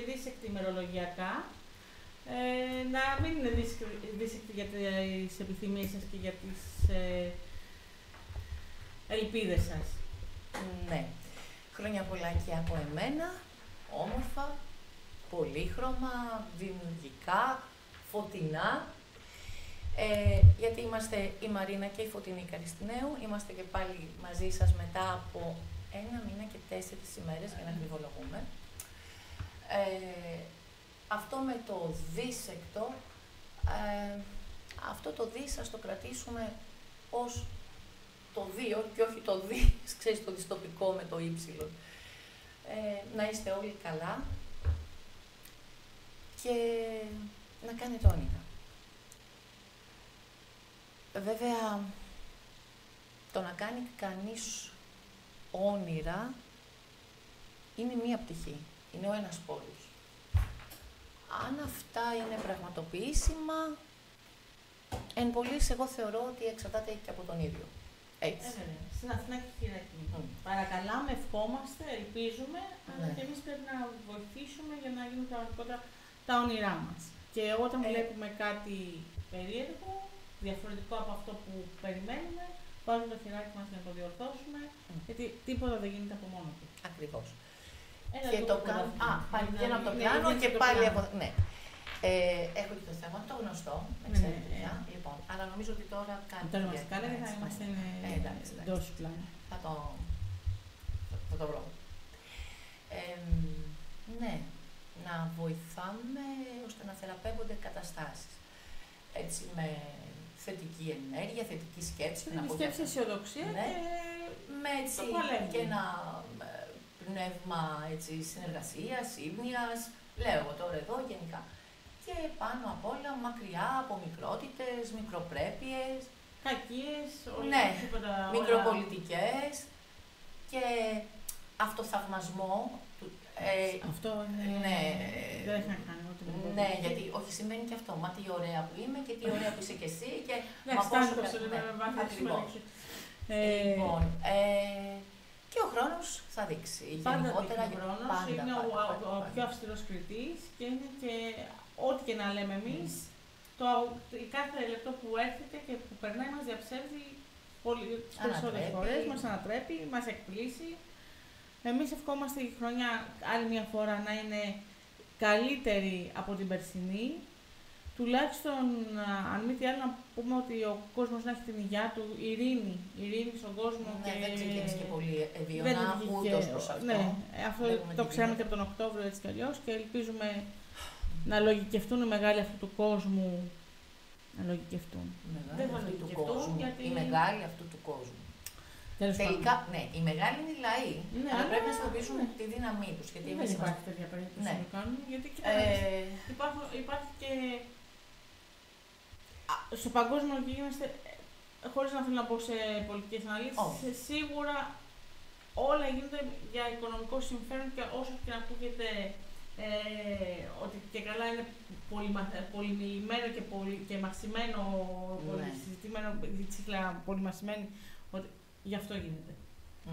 δίσεκτη ημερολογιακά, ε, να μην είναι δίσεκτη για τις επιθυμίες σας και για τις ε, ελπίδες σας. Ναι. Χρόνια πολλά και από εμένα, όμορφα, πολύχρωμα, δημιουργικά, φωτεινά. Ε, γιατί είμαστε η Μαρίνα και η Φωτεινή Καριστινέου. Είμαστε και πάλι μαζί σας μετά από ένα μήνα και τέσσερις ημέρες, για να ακριβολογούμε. Ε, αυτό με το δίσεκτο, ε, αυτό το δι ας το κρατήσουμε ως το δύο και όχι το δι, ξέρεις, το διστοπικό με το ύψιλον. Ε, να είστε όλοι καλά και να κάνετε όνειρα. Βέβαια, το να κάνει κανείς όνειρα είναι μία πτυχή, είναι ο ένας πόλος. Αν αυτά είναι πραγματοποιήσιμα, εν πολλής εγώ θεωρώ ότι εξαρτάται και από τον ίδιο. Έτσι. Ε, Στην Αθηνά και χειράκι. Mm. Παρακαλάμε, ευχόμαστε, ελπίζουμε, αλλά ναι. και εμείς πρέπει να βοηθήσουμε για να γίνουν πραγματικότερα τα όνειρά μας. Και όταν ε. βλέπουμε κάτι περίεργο, διαφορετικό από αυτό που περιμένουμε, βάζουμε το χειράκι μας για να το διορθώσουμε, mm. γιατί τίποτα δεν γίνεται από μόνο του. Ακριβώς. Και το κάνω. Α, πάλι βγαίνω από το πλάνο και πάλι από. Ναι. Ε, έχω και το θέμα, το γνωστό, ναι, ναι, ναι. Λοιπόν, αλλά νομίζω ότι τώρα κάτι. Τώρα μας κάνετε, θα είμαστε ε, εντός πλάνο. Θα το, θα το βρω. Ε, ναι, να βοηθάμε ώστε να θεραπεύονται καταστάσεις. Έτσι, με θετική ενέργεια, θετική σκέψη. Με σκέψη αισιοδοξία ναι, και με έτσι, και ένα ε, πνεύμα έτσι, συνεργασίας, ύμνιας, λέω εγώ τώρα εδώ γενικά και πάνω απ' όλα μακριά από μικρότητες, μικροπρέπειες. Κακίες, ναι, μικροπολιτικές και αυτοθαυμασμό. Ε, αυτό ναι, δεν έχει να κάνει ό,τι Ναι, γιατί όχι σημαίνει και αυτό. Μα τι ωραία που είμαι και τι ωραία που είσαι και εσύ και ναι, μα πόσο ναι, ακριβώς. Ε, λοιπόν, ε, και ο χρόνος θα δείξει. Πάντα Γενικότερα, ο χρόνος είναι ο, ο, ο πιο αυστηρός κριτής και είναι και ό,τι και να λέμε εμείς, το, κάθε λεπτό που έρχεται και που περνάει μας διαψεύδει τι περισσότερε φορές, μας ανατρέπει, μας εκπλήσει. Εμείς ευχόμαστε η χρονιά άλλη μια φορά να είναι καλύτερη από την περσινή. Τουλάχιστον, αν μη τι άλλο, να πούμε ότι ο κόσμος να έχει την υγειά του, ειρήνη, ειρήνη στον κόσμο. Ναι, και... δεν ξεκίνησε και πολύ ευίωνα, ούτε προς αυτό. Ναι, αυτό το ξέραμε και από τον Οκτώβριο έτσι κι αλλιώς και ελπίζουμε να λογικευτούν οι μεγάλοι αυτού του κόσμου. Να λογικευτούν. Δεν θα του κόσμου. Γιατί... Οι μεγάλοι αυτού του κόσμου. Τελικά, ναι, οι μεγάλοι είναι οι λαοί. Ναι, αλλά πρέπει να συνειδητοποιήσουν ναι. τη δύναμή τους. Γιατί δεν υπάρχει τέτοια περίπτωση ναι. να κάνουν. Γιατί ε... υπάρχει, υπάρχει και. Στο παγκόσμιο γίνεστε, χωρίς να θέλω να πω σε πολιτικές αναλύσεις, σίγουρα όλα γίνονται για οικονομικό συμφέρον και όσο και να ακούγεται ε, ότι και καλά είναι πολυμιλημένο και, πολυ, και μασημένο, ναι. πολύ συζητημένο, τσίχλα πολυμασημένη, ότι γι' αυτό γίνεται. Mm.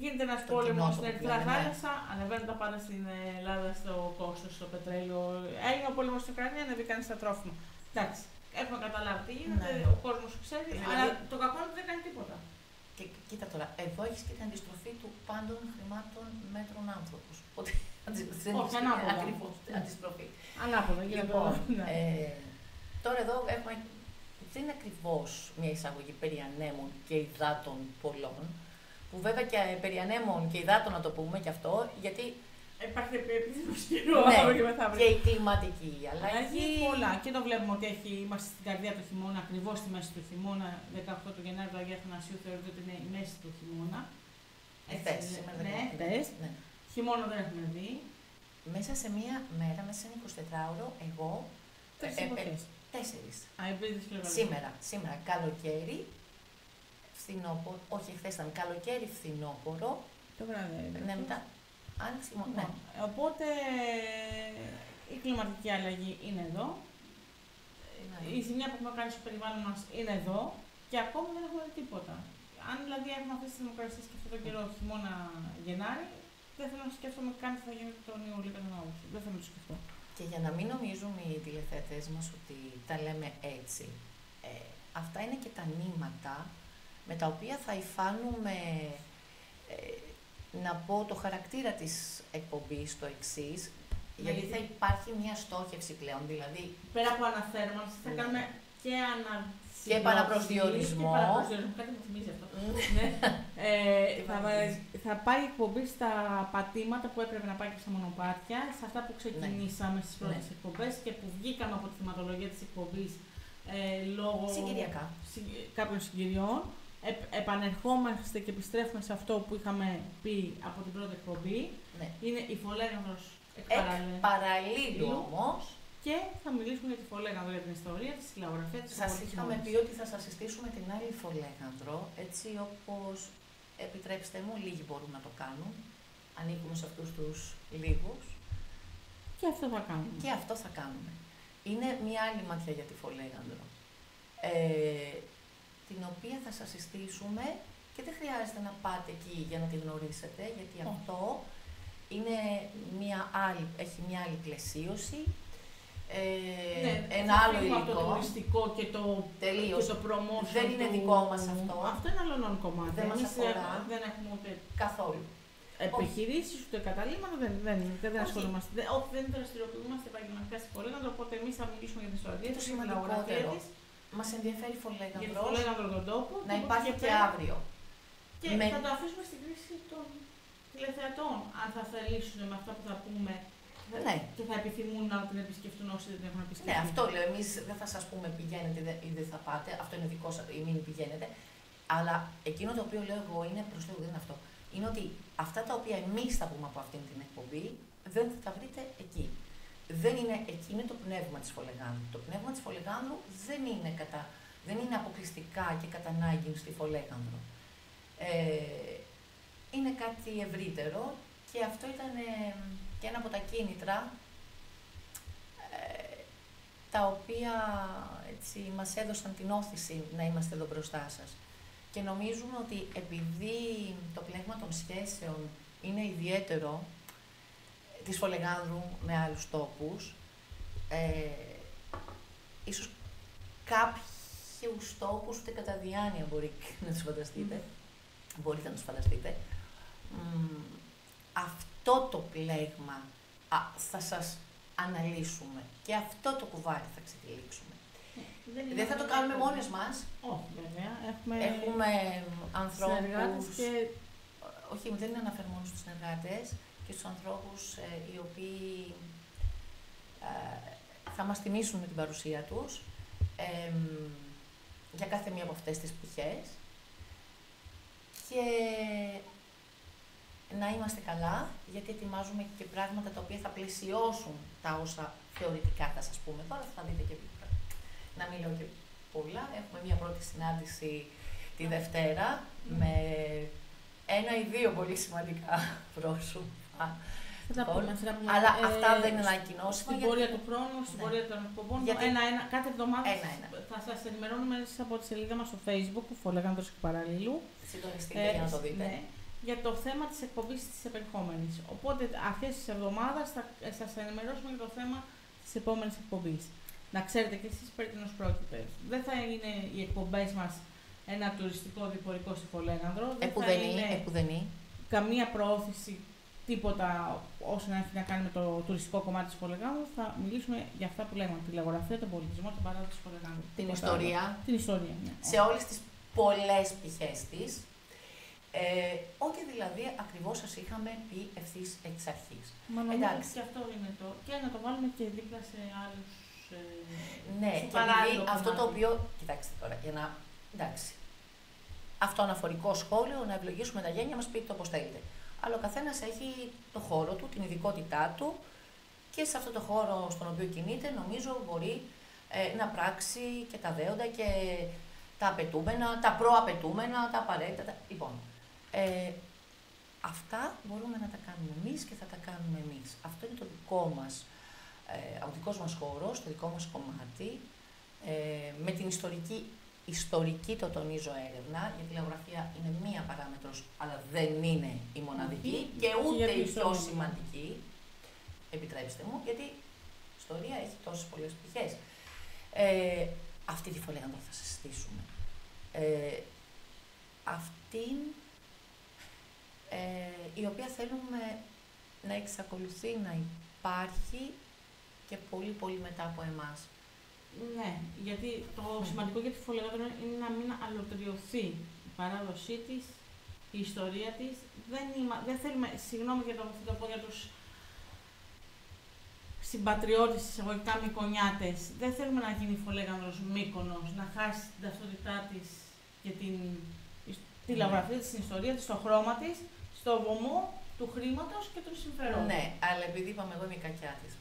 Γίνεται ένας πόλεμος στην Ερυθρά ναι. Θάλασσα, ανεβαίνουν τα πάντα στην Ελλάδα στο κόστος, στο πετρέλαιο. Έγινε ο πόλεμος στην Ουκρανία, ανεβήκαν στα τρόφιμα. Εντάξει, έχουμε καταλάβει τι γίνεται, ναι. ο κόσμος ξέρει, δηλαδή, αλλά το κακό είναι ότι δεν κάνει τίποτα. Και κοίτα τώρα, εδώ έχεις και την αντιστροφή του πάντων χρημάτων μέτρων άνθρωπους. Όχι, ανάποδα. Ακριβώς, αντιστροφή. Ανάποδα, λοιπόν, ναι. ε, Τώρα εδώ έχουμε, δεν είναι ακριβώς μια εισαγωγή περί ανέμων και υδάτων πολλών, που βέβαια και περί ανέμων και υδάτων να το πούμε και αυτό, γιατί Υπάρχει επίσημο καιρό ναι, και μεθαύριο. Και η κλιματική αλλαγή. πολλά. Και το βλέπουμε ότι έχει, είμαστε στην καρδιά του χειμώνα, ακριβώς στη μέση του χειμώνα. 18 του Γενάρη του Αγίου Αθανασίου θεωρείται ότι είναι η μέση του χειμώνα. Εχθές, σήμερα ναι, χθες. ναι. Χειμώνα δεν έχουμε δει. Μέσα σε μία μέρα, μέσα σε ένα 24ωρο, εγώ. Τέσσερις. Ε, σήμερα, σήμερα καλοκαίρι, φθινόπωρο, όχι χθες ήταν καλοκαίρι, φθινόπωρο. Το βράδυ. Ναι, μετά. Άνοιξη, ναι. ναι. Οπότε η κλιματική αλλαγή είναι εδώ. Η ζημιά που έχουμε κάνει στο περιβάλλον μας είναι εδώ και ακόμα δεν έχουμε τίποτα. Αν δηλαδή έχουμε αυτές τις δημοκρατίε και αυτό το καιρό χειμώνα Γενάρη, δεν θέλω να σκέφτομαι καν τι θα γίνει τον Ιούλιο και τον Αύγουστο. Δεν θέλω να το σκεφτώ. Και για να μην νομίζουν οι τηλεθεατές μας ότι τα λέμε έτσι, ε, αυτά είναι και τα νήματα με τα οποία θα υφάνουμε, ε, να πω, το χαρακτήρα της εκπομπής το εξής. Ναι, γιατί γιατί- θα υπάρχει μια στόχευση πλέον, δηλαδή Πέρα από αναθέρμανση, θα Ναι. κάνουμε και ανα... Και παραπροσδιορισμό. Και παραπροσδιορισμό, κάτι μου θυμίζει αυτό. ναι. ε, Τι θα, βαδίζει. θα πάει η εκπομπή στα πατήματα που έπρεπε να πάει και στα μονοπάτια, σε αυτά που ξεκινήσαμε στις πρώτες Ναι. εκπομπές και που βγήκαμε από τη θεματολογία της εκπομπής ε, λόγω συγκυριακά. συγκ- κάποιων συγκυριών. Ε, επανερχόμαστε και επιστρέφουμε σε αυτό που είχαμε πει από την πρώτη εκπομπή. Ναι. Είναι η Φολέγανδρος εκ Εκ παραλλήλου. παραλίλου όμως, Και θα μιλήσουμε για τη Φολέγανδρο, για την ιστορία της, τη λαογραφία της. σας πολιτισμού είχαμε της. πει ότι θα σας συστήσουμε την άλλη Φολέγανδρο, έτσι όπως, επιτρέψτε μου, λίγοι μπορούν να το κάνουν, ανήκουμε σε αυτούς τους λίγους, Και αυτό θα κάνουμε. και αυτό θα κάνουμε. Είναι μία άλλη ματιά για τη Φολέγανδρο, ε, την οποία θα σας συστήσουμε και δεν χρειάζεται να πάτε εκεί για να τη γνωρίσετε, γιατί Όχι. αυτό είναι μία άλλη, έχει μία άλλη πλαισίωση, ε, Ναι, ένα θα άλλο φύγουμε από το υλικό. τουριστικό και το, Τελείως. και το promotion Δεν είναι του- δικό μας αυτό. Αυτό είναι άλλο κομμάτι. Δεν μας Εμείς αφορά. έχουμε- δεν έχουμε ούτε Καθόλου. επιχειρήσεις ούτε καταλήμματα, δεν, δεν, δεν, δεν Όχι. ασχολούμαστε. Δεν, όχι, δεν δραστηριοποιούμαστε επαγγελματικά στη Φολέγανδρο, οπότε εμείς θα μιλήσουμε για την ιστορία Και το της, για την λαογραφία σημαντικότερο, της, Μας ενδιαφέρει για τη Φολέγανδρος Φολέγανδρο τον τόπο. να και υπάρχει από και εκεί πέρα- αύριο. Και Με- θα το αφήσουμε στην κρίση των τηλεθεατών, αν θα θελήσουν με αυτά που θα πούμε Ναι. και θα επιθυμούν να την επισκεφτούν όσοι δεν την έχουν επισκεφτεί. Ναι, αυτό λέω. Εμείς δεν θα σας πούμε πηγαίνετε δε- ή δεν θα πάτε. Αυτό είναι δικό σα ή μην πηγαίνετε. Αλλά εκείνο το οποίο λέω εγώ είναι προ Θεού, δεν είναι αυτό. Είναι ότι αυτά τα οποία εμείς θα πούμε από αυτήν την εκπομπή δεν θα τα βρείτε εκεί. Δεν είναι, εκεί είναι το πνεύμα της Φολεγάνδρου. Το πνεύμα της Φολεγάνδρου δεν είναι, κατά, δεν είναι αποκλειστικά και κατά ανάγκη στη Φολέγανδρο. Ε, είναι κάτι ευρύτερο και αυτό ήταν ε, και ένα από τα κίνητρα ε, τα οποία έτσι, μας έδωσαν την όθηση να είμαστε εδώ μπροστά σας. Και νομίζουμε ότι επειδή το πλέγμα των σχέσεων είναι ιδιαίτερο ε, της Φολεγάνδρου με άλλους τόπους, ε, ίσως κάποιους τόπους ούτε κατά διάνοια μπορεί να τους φανταστείτε. Μπορείτε να τους φανταστείτε. Μ, αυτό το πλέγμα α, θα σας αναλύσουμε και αυτό το κουβάρι θα ξετυλίξουμε. είναι Δεν θα το κάνουμε μόνες μας. Όχι, βέβαια. Έχουμε, Έχουμε ανθρώπους... συνεργάτες και Όχι, δεν είναι αναφέρω μόνος στους συνεργάτες και στους ανθρώπους ε, οι οποίοι ε, θα μας τιμήσουν με την παρουσία τους ε, για κάθε μία από αυτές τις πτυχές και να είμαστε καλά, γιατί ετοιμάζουμε και πράγματα τα οποία θα πλαισιώσουν τα όσα θεωρητικά θα σας πούμε. Τώρα θα δείτε και να μην λέω και πολλά. Έχουμε μία πρώτη συνάντηση τη Δευτέρα Μμμ. με ένα ή δύο πολύ σημαντικά πρόσωπα. Θα τα Λοιπόν, πούμε. Θα τα πούμε. Αλλά Ε, αυτά δεν είναι ανακοινώσιμα. Στην γιατί- πορεία του χρόνου, στην Ναι. πορεία των εκπομπών. Γιατί- Ένα-ένα, κάθε εβδομάδα Ένα-ένα. θα σας ενημερώνουμε μέσα από τη σελίδα μας στο Facebook, που Φολέγανδρος και Παραλλήλου. Συντονιστείτε Ε, για να το δείτε. ναι, για το θέμα της εκπομπής της επερχόμενης. Οπότε αρχέ τη εβδομάδα θα σας ενημερώσουμε για το θέμα της επόμενης εκπομπής. Να ξέρετε και εσείς περί τίνος πρόκειται. Δεν θα είναι οι εκπομπές μας ένα τουριστικό διπορικό στη Φολέγανδρο. Δεν θα Επουδενή, είναι επουδενή. καμία προώθηση, τίποτα όσο να έχει να κάνει με το τουριστικό κομμάτι της Φολεγάνδρου. Θα μιλήσουμε για αυτά που λέγαμε, τη λαγογραφία, τον πολιτισμό, την παράδοση της Φολεγάνδρου. Την Τίποτα ιστορία. άλλο. Την ιστορία, ναι. σε όλες τις πολλές πτυχές της, ε, ό,τι δηλαδή ακριβώς σας είχαμε πει ευθύς εξ αρχής. Μα νομίζω Εντάξει. ότι και αυτό είναι το. και να το βάλουμε και δίπλα σε άλλους. Ε, Ναι, στο και παράλληλο επειδή αυτό το κομμάτι. οποίο, κοιτάξτε τώρα, για να, εντάξει, αυτό αναφορικό σχόλιο, να ευλογήσουμε τα γένια μας, πείτε το όπως θέλετε. Αλλά ο καθένας έχει το χώρο του, την ειδικότητά του και σε αυτό το χώρο στον οποίο κινείται, νομίζω μπορεί ε, να πράξει και τα δέοντα και τα απαιτούμενα, τα προαπαιτούμενα, τα απαραίτητα. Λοιπόν, ε, αυτά μπορούμε να τα κάνουμε εμείς και θα τα κάνουμε εμείς. Αυτό είναι το δικό μας, ε, ο δικός μας χώρος, το δικό μας κομμάτι, ε, με την ιστορική ιστορική, το τονίζω, έρευνα. Η τηλεογραφία είναι μία παράμετρος, αλλά δεν είναι η μοναδική και ούτε η πιο σημαντική. Επιτρέψτε μου, γιατί η ιστορία έχει τόσες πολλές πτυχές. Ε, αυτή τη φορά θα συζητήσουμε. Ε, αυτήν ε, η οποία θέλουμε να εξακολουθεί να υπάρχει και πολύ πολύ μετά από εμάς. Ναι, γιατί το ναι. σημαντικό για τη φωλιογραφία είναι να μην αλωτριωθεί η παράδοσή της, η ιστορία της. Δεν, δεν θέλουμε, συγγνώμη για το, θα το πω για τους συμπατριώτες εισαγωγικά μικονιάτες, δεν θέλουμε να γίνει φωλέγανδρος μήκονο, να χάσει την ταυτότητά της και την τηλεογραφία τη, την ιστορία της, το χρώμα της, στο βωμό του χρήματος και των συμφερόντων. Ναι, αλλά επειδή είπαμε εγώ είμαι κακιά της,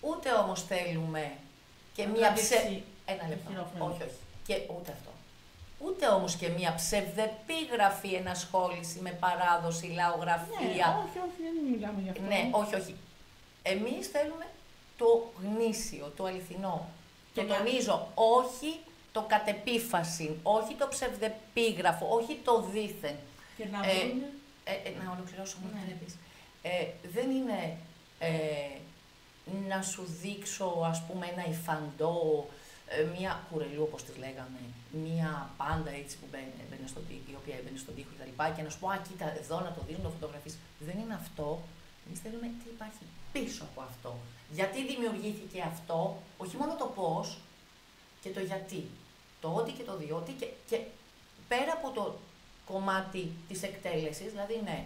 ούτε όμως θέλουμε και μία ψε... Ένα λεπτό. Όχι, όχι. Και ούτε αυτό. Ούτε όμως και μία ψευδεπίγραφη ενασχόληση με παράδοση, λαογραφία. Ναι, όχι, όχι, δεν μιλάμε για αυτό. Ναι, όχι, όχι. Εμείς θέλουμε το γνήσιο, το αληθινό. Και, και τονίζω, όχι το κατεπίφαση, όχι το ψευδεπίγραφο, όχι το δίθεν. Και να ε, ε, ε, να ολοκληρώσω, μου ναι. Ε, δεν είναι ε, να σου δείξω ας πούμε ένα υφαντό, ε, μία κουρελού όπως τη λέγαμε, μία πάντα έτσι που μπαίνει, στον τοίχο, η οποία έμπαινε στον τοίχο κτλ. Και, και να σου πω, α, κοίτα, εδώ να το δεις, να το φωτογραφείς. Δεν είναι αυτό. Εμείς θέλουμε τι υπάρχει πίσω από αυτό. Γιατί δημιουργήθηκε αυτό, όχι μόνο το πώς και το γιατί. Το ότι και το διότι και, και πέρα από το κομμάτι της εκτέλεσης, δηλαδή ναι,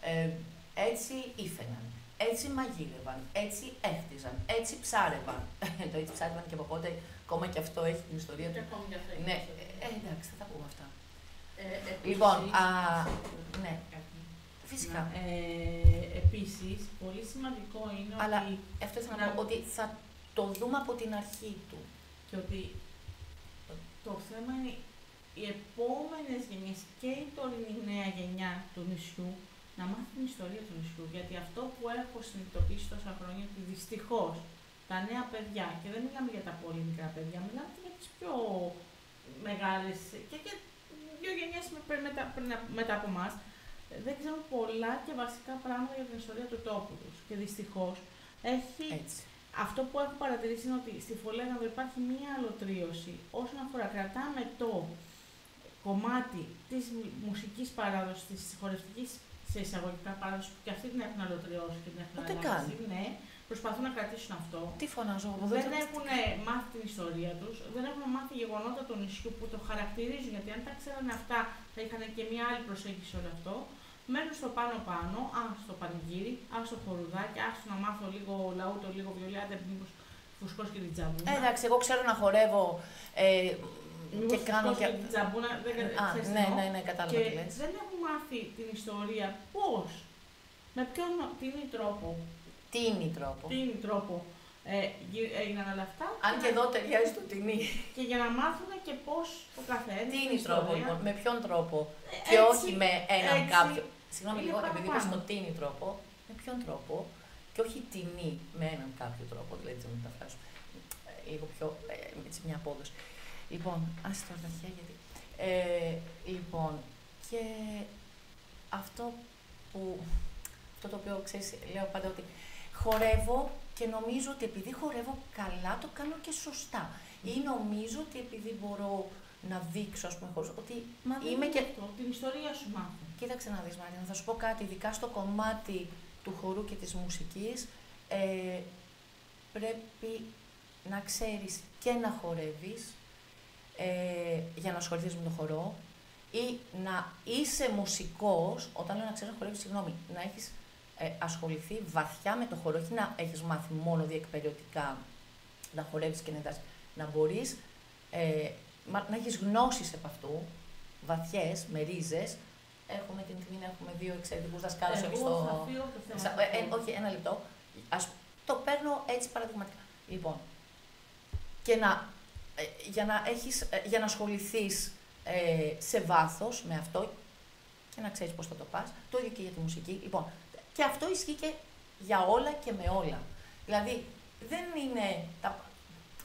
ε, έτσι ήθελαν έτσι μαγείρευαν, έτσι έχτιζαν, έτσι ψάρευαν. το έτσι ψάρευαν και από πότε, ακόμα και αυτό έχει την ιστορία του. Ναι, ε, εντάξει, θα τα πούμε αυτά. Ε, λοιπόν, α, ναι. Φυσικά. Ε, επίσης, πολύ σημαντικό είναι Αλλά ότι... αυτό ήθελα να πω, ότι θα το δούμε από την αρχή του. Και ότι το θέμα είναι οι επόμενες γενιές και η τωρινή νέα γενιά του νησιού να μάθει την ιστορία του νησιού. Γιατί αυτό που έχω συνειδητοποιήσει τόσα χρόνια, ότι δυστυχώς τα νέα παιδιά, και δεν μιλάμε για τα πολύ μικρά παιδιά, μιλάμε και για τις πιο μεγάλες και, και δύο γενιές μετά, μετά από εμάς, δεν ξέρουν πολλά και βασικά πράγματα για την ιστορία του τόπου τους. Και δυστυχώς έχει. Αυτό που έχω παρατηρήσει είναι ότι στη Φολέγανδο υπάρχει μία αλωτρίωση όσον αφορά κρατάμε το κομμάτι της μουσικής παράδοσης, της χορευτικής σε εισαγωγικά παράδοση που και αυτή την έχουν αλωτριώσει και την έχουν αλλάξει. Ναι, προσπαθούν να κρατήσουν αυτό. Τι φωνάζω, Δεν έχουν μάθει την ιστορία τους, δεν έχουν μάθει γεγονότα του νησιού που το χαρακτηρίζουν. Γιατί αν τα ξέρανε αυτά, θα είχαν και μια άλλη προσέγγιση όλο αυτό. Μένουν στο πάνω-πάνω, α στο πανηγύρι, α στο χορουδάκι, α να μάθω λίγο λαούτο, λίγο βιολιάτε, μήπως φουσκώσει και την τζαμπούνα. Ε, εντάξει, εγώ ξέρω να χορεύω. Ε, και κάνω και. Την τζαμπούνα, δεν Α, ναι, ναι, ναι, κατάλαβα τι λες. Δεν έχουν μάθει την ιστορία πώς. Με ποιον τίνη τρόπο. Τίνη τρόπο. Τίνη τρόπο. Ε, έγιναν όλα αυτά. Αν και εδώ ταιριάζει το τιμή. Και για να μάθουν και πώς ο καθένα. Τίνη τρόπο, λοιπόν. Με ποιον τρόπο. Ε, και όχι με έναν έτσι, κάποιο. Συγγνώμη λίγο, επειδή είπα στο τίνη τρόπο, με ποιον τρόπο και όχι τιμή με έναν κάποιο τρόπο. Δηλαδή, να μεταφράσω ε, λίγο πιο. Ε, έτσι, μια απόδοση. Λοιπόν, άσε τώρα τα γιατί... Ε, λοιπόν, και αυτό που, αυτό το οποίο ξέρεις, λέω πάντα ότι χορεύω και νομίζω ότι επειδή χορεύω καλά το κάνω και σωστά. Ή νομίζω ότι επειδή μπορώ να δείξω, ας πούμε, χωρίς, ότι Μα είμαι και... Αυτό, την ιστορία σου μάθω. Κοίταξε να δεις, Μαρίνα, θα σου πω κάτι, ειδικά στο κομμάτι του χορού και της μουσικής, ε, πρέπει να ξέρεις και να χορεύεις, ε, για να ασχοληθείς με το χορό ή να είσαι μουσικός, όταν λέω να ξέρεις να χορεύεις, συγγνώμη, να έχεις ε, ασχοληθεί βαθιά με το χορό, όχι να έχεις μάθει μόνο διεκπεριωτικά να χορεύεις και να εντάσσεις, να μπορείς ε, να έχεις γνώσεις από αυτού, βαθιές, με ρίζες, Έχουμε την τιμή να έχουμε δύο εξαιρετικούς δασκάλους Εγώ στο. Θα το ε, ε, όχι, ένα λεπτό. Ας, το παίρνω έτσι παραδειγματικά. Λοιπόν, και να ε, για να, έχεις, ε, για να ασχοληθείς ε, σε βάθος με αυτό και να ξέρεις πώς θα το πας. Το ίδιο και για τη μουσική. Λοιπόν, και αυτό ισχύει και για όλα και με όλα. Δηλαδή, δεν είναι, τα,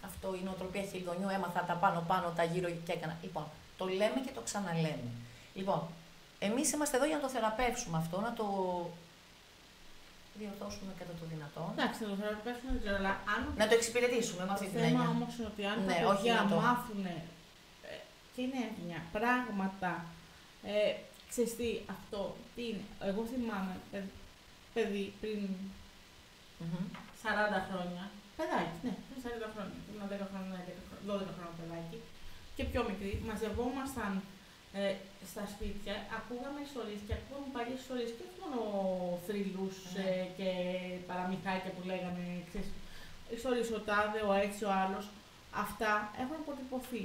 αυτό η νοοτροπία χιλιδονιού, έμαθα τα πάνω-πάνω, τα γύρω και έκανα. Λοιπόν, το λέμε και το ξαναλέμε. Λοιπόν, εμείς είμαστε εδώ για να το θεραπεύσουμε αυτό, να το διορθώσουμε κατά το δυνατόν. Εντάξει, θα το θεραπεύσουμε, δεν ξέρω, αλλά αν. Να το εξυπηρετήσουμε με αυτή την έννοια. Το θέμα όμως είναι ότι αν ναι, τα παιδιά το... μάθουν ε, και είναι έννοια, πράγματα. Ε, ξέρεις τι, αυτό, τι είναι. Εγώ θυμάμαι, παιδί, πριν mm-hmm. 40 χρόνια, παιδάκι, ναι, πριν 40 χρόνια, πριν 10 χρόνια, 12 χρόνια παιδάκι, και πιο μικρή, μαζευόμασταν ε, στα σπίτια, ακούγαμε ιστορίες και ακούγαμε παλιές ιστορίες και όχι μόνο θρύλους ναι. ε, και παραμυθάκια που λέγανε, ξέρεις, ιστορίες ο τάδε, ο έτσι, ο άλλος. Αυτά έχουν αποτυπωθεί.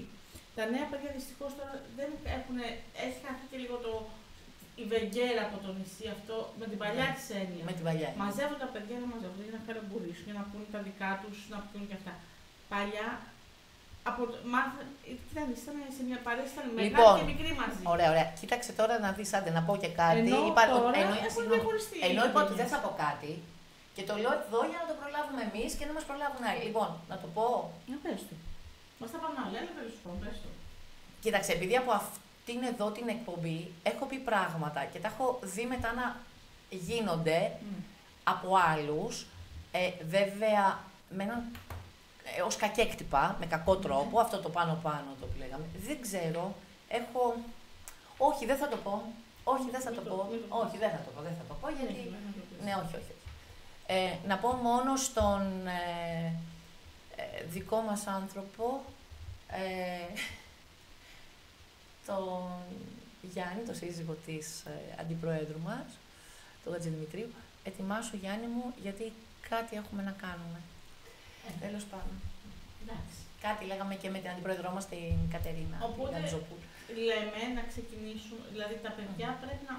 Τα νέα παιδιά δυστυχώς τώρα δεν έχουν, έχει χαθεί και λίγο το, η βεγγέρα από το νησί αυτό με την παλιά ναι. της έννοια. Με την παλιά. Μαζεύουν τα παιδιά να μαζεύουν για να καραμπουρίσουν, για να πούνε τα δικά τους, να πούνε και αυτά. Παλιά από, μάθα, ήταν, ήταν σε μια παρέα, ήταν μεγάλη λοιπόν, και μικρή μαζί. Ωραία, ωραία. Κοίταξε τώρα να δεις, άντε να πω και κάτι. Ενώ Είπα, τώρα ενώ, έχουν διαχωριστεί. Ενώ είπα ότι δεν θα πω κάτι και το λέω εδώ για να το προλάβουμε εμείς και να μας προλάβουν άλλοι. Λοιπόν, να το πω. Να πες το. Μας τα πάμε άλλοι, αλλά τέλος πάντων, πες το. Κοίταξε, επειδή από αυτήν εδώ την εκπομπή έχω πει πράγματα και τα έχω δει μετά να γίνονται mm. από άλλους. Ε, βέβαια, με έναν ε, ως κακέκτυπα, με κακό τρόπο, αυτό το πάνω-πάνω το που λέγαμε. Δεν ξέρω, έχω... Όχι, δεν θα το πω. Όχι, δεν θα το πω. Όχι, δεν θα το πω, δεν θα το πω, γιατί... Ναι, όχι, όχι. Ε, να πω μόνο στον ε, ε, δικό μας άνθρωπο, ε, τον Γιάννη, το σύζυγο της ε, αντιπροέδρου μας, τον Δημητρίου, ετοιμάσου Γιάννη μου, γιατί κάτι έχουμε να κάνουμε. Ε, Τέλος πάντων. Κάτι λέγαμε και με την αντιπρόεδρό μας την Κατερίνα. Οπότε λέμε να ξεκινήσουμε, δηλαδή τα παιδιά πρέπει να.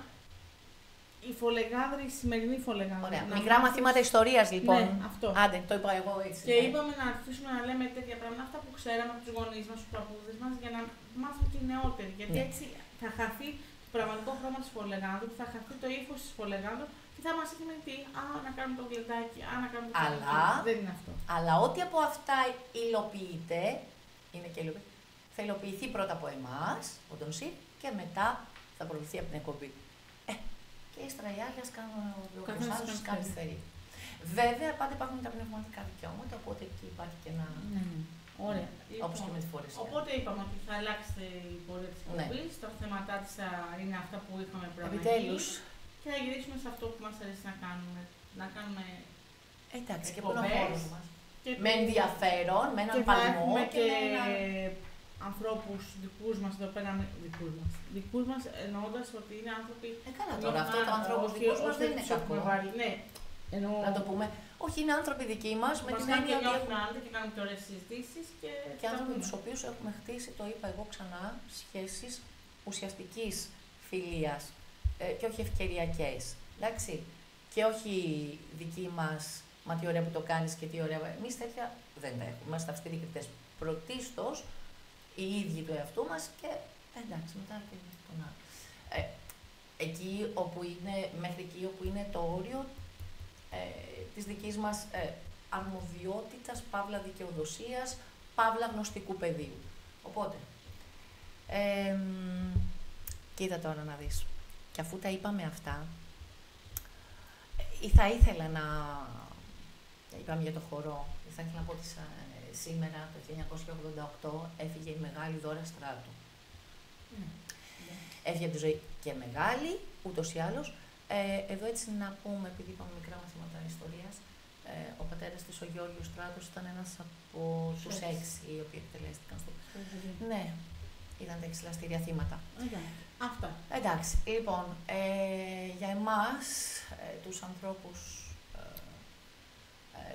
Η φολεγάδρη, η σημερινή φολεγάδρη. Ωραία. Μικρά μαθήματα ιστορίας λοιπόν. Ναι, αυτό. Άντε, το είπα εγώ έτσι. Και ναι. είπαμε να αρχίσουμε να λέμε τέτοια πράγματα, αυτά που ξέραμε από τους γονείς μας, τους παππούδες μας, για να μάθουν και οι νεότεροι. Γιατί ναι. έτσι θα χαθεί το πραγματικό χρώμα της φολεγάδου, θα χαθεί το ύφος της φολεγάδου και θα μας έχει μείνει α, να κάνουμε το γλεντάκι, α, να κάνουμε το αλλά, Δεν είναι αυτό. Αλλά ό,τι από αυτά υλοποιείται, είναι και υλοποιείται, θα υλοποιηθεί πρώτα από εμάς, ο Ντονσί, και μετά θα προωθηθεί από την εκπομπή. Ε, και ύστερα οι άλλοι κάνουν ο άλλους κάνει θερή. Βέβαια, πάντα υπάρχουν τα πνευματικά δικαιώματα, οπότε εκεί υπάρχει και ένα. Ναι. ναι. Ωραία. Λοιπόν, Όπως και με τη φορεσία. Οπότε είπαμε ότι θα αλλάξετε η πορεία της εκπομπής. Ναι. Τα θέματα της είναι αυτά που είχαμε προηγουμένω. Επιτέλους και να γυρίσουμε σε αυτό που μας αρέσει να κάνουμε. Να κάνουμε Εντάξει, και που Με ενδιαφέρον, με έναν παλμό και, και με ένα... ανθρώπους δικούς μας εδώ πέρα, δικούς μας, δικούς μας εννοώντας ότι είναι άνθρωποι... Ε, καλά τώρα, αυτό το άνθρωπο δικούς μας δεν είναι κακό. Ναι, εννοώ... Να το πούμε. Όχι, είναι άνθρωποι δικοί μας, με την έννοια ότι... έχουμε άλλοι και κάνουμε και ωραίες συζητήσεις και... Και άνθρωποι με τους οποίους έχουμε χτίσει, το είπα εγώ ξανά, σχέσεις ουσιαστικής φιλίας ε, και όχι ευκαιριακές. Εντάξει. Και όχι δική μας, μα τι ωραία που το κάνεις και τι ωραία. Εμείς τέτοια δεν τα έχουμε. Είμαστε αυστηροί κριτές. Πρωτίστως οι ίδιοι του εαυτού μας και εντάξει, μετά και τον άλλο. Ε, εκεί όπου είναι, μέχρι εκεί όπου είναι το όριο ε, της δικής μας ε, αρμοδιότητας, παύλα δικαιοδοσίας, παύλα γνωστικού πεδίου. Οπότε, ε, κοίτα τώρα να δεις. Και αφού τα είπαμε αυτά, ή θα ήθελα να... Είπαμε για το χορό. Θα ήθελα να πω ότι σήμερα, το 1988, έφυγε η μεγάλη δώρα στράτου. Mm. Έφυγε από τη ζωή και μεγάλη, ούτως ή άλλως. Ε, εδώ έτσι να πούμε, επειδή είπαμε μικρά μαθήματα ιστορίας, ε, ο πατέρας της, ο Γιώργος Στράτος, ήταν ένας από τους έξι οι οποίοι εκτελέστηκαν στο... Ναι, ήταν τα εξελαστήρια θύματα. Αυτά. Εντάξει, λοιπόν, ε, για εμάς, ε, τους ανθρώπους ε, ε,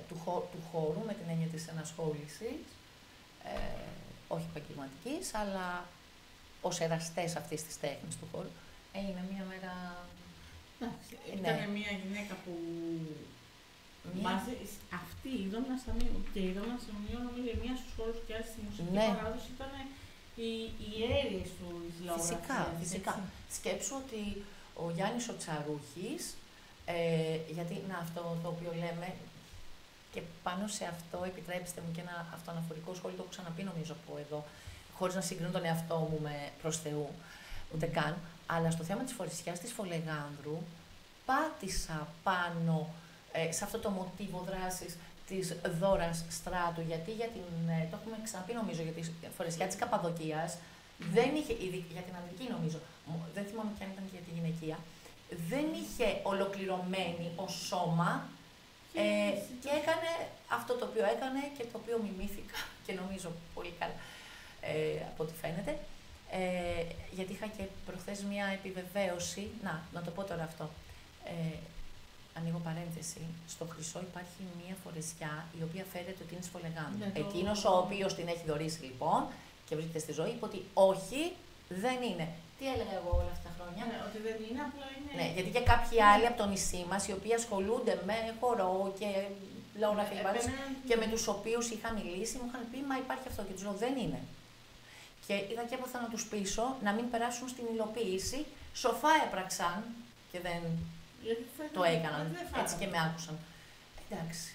του, χώ, του χώρου, με την έννοια της ενασχόλησης, ε, όχι επαγγελματικής, αλλά ως εραστές αυτής της τέχνης του χώρου, είναι μια μέρα... Εντάξει, ναι. ήταν μια γυναίκα που μια... Βάζει, αυτή η Δόμνα Σαμίου και η Δόμνα Σαμίου νομίζω μία στους χώρους και στη μουσική ναι. παράδοση ήταν οι, οι αίρειες του της Φυσικά, φυσικά. Σκέψου ότι ο Γιάννης ο Τσαρούχης, ε, γιατί να αυτό το οποίο λέμε, Και πάνω σε αυτό, επιτρέψτε μου και ένα αυτοαναφορικό σχόλιο, το έχω ξαναπεί νομίζω από εδώ, χωρίς να συγκρίνω τον εαυτό μου με προς Θεού, ούτε καν. Αλλά στο θέμα της φορεσιά της Φολεγάνδρου, πάτησα πάνω ε, σε αυτό το μοτίβο δράσης της δώρας στράτου. Γιατί για την, ε, το έχουμε ξαναπεί νομίζω για τη φορεσιά της Καπαδοκίας, δεν είχε, για την ανδρική νομίζω, δεν θυμάμαι ποια ήταν και για τη γυναικεία, δεν είχε ολοκληρωμένη ως σώμα ε, και έκανε αυτό το οποίο έκανε και το οποίο μιμήθηκα και νομίζω πολύ καλά ε, από ό,τι φαίνεται. Ε, γιατί είχα και προχθές μια επιβεβαίωση, να, να το πω τώρα αυτό, ε, ανοίγω παρένθεση, στο Χρυσό υπάρχει μια φορεσιά η οποία φέρεται ότι είναι σφολεγάνου. Ναι, Εκείνος ο οποίος την έχει δωρήσει λοιπόν και βρίσκεται στη ζωή, είπε ότι όχι, δεν είναι. Τι έλεγα εγώ όλα αυτά τα χρόνια; Ναι, ότι δεν είναι, απλά είναι. Ναι, γιατί και κάποιοι άλλοι από το νησί μας, οι οποίοι ασχολούνται με χορό και λαογραφία ναι, και με τους οποίους είχα μιλήσει, μου είχαν πει Μα υπάρχει αυτό. Και τους λέω Δεν είναι. Και είδα και έπαθα να τους πείσω να μην περάσουν στην υλοποίηση. Σοφά έπραξαν και δεν το έκαναν. Έτσι και με άκουσαν. Εντάξει.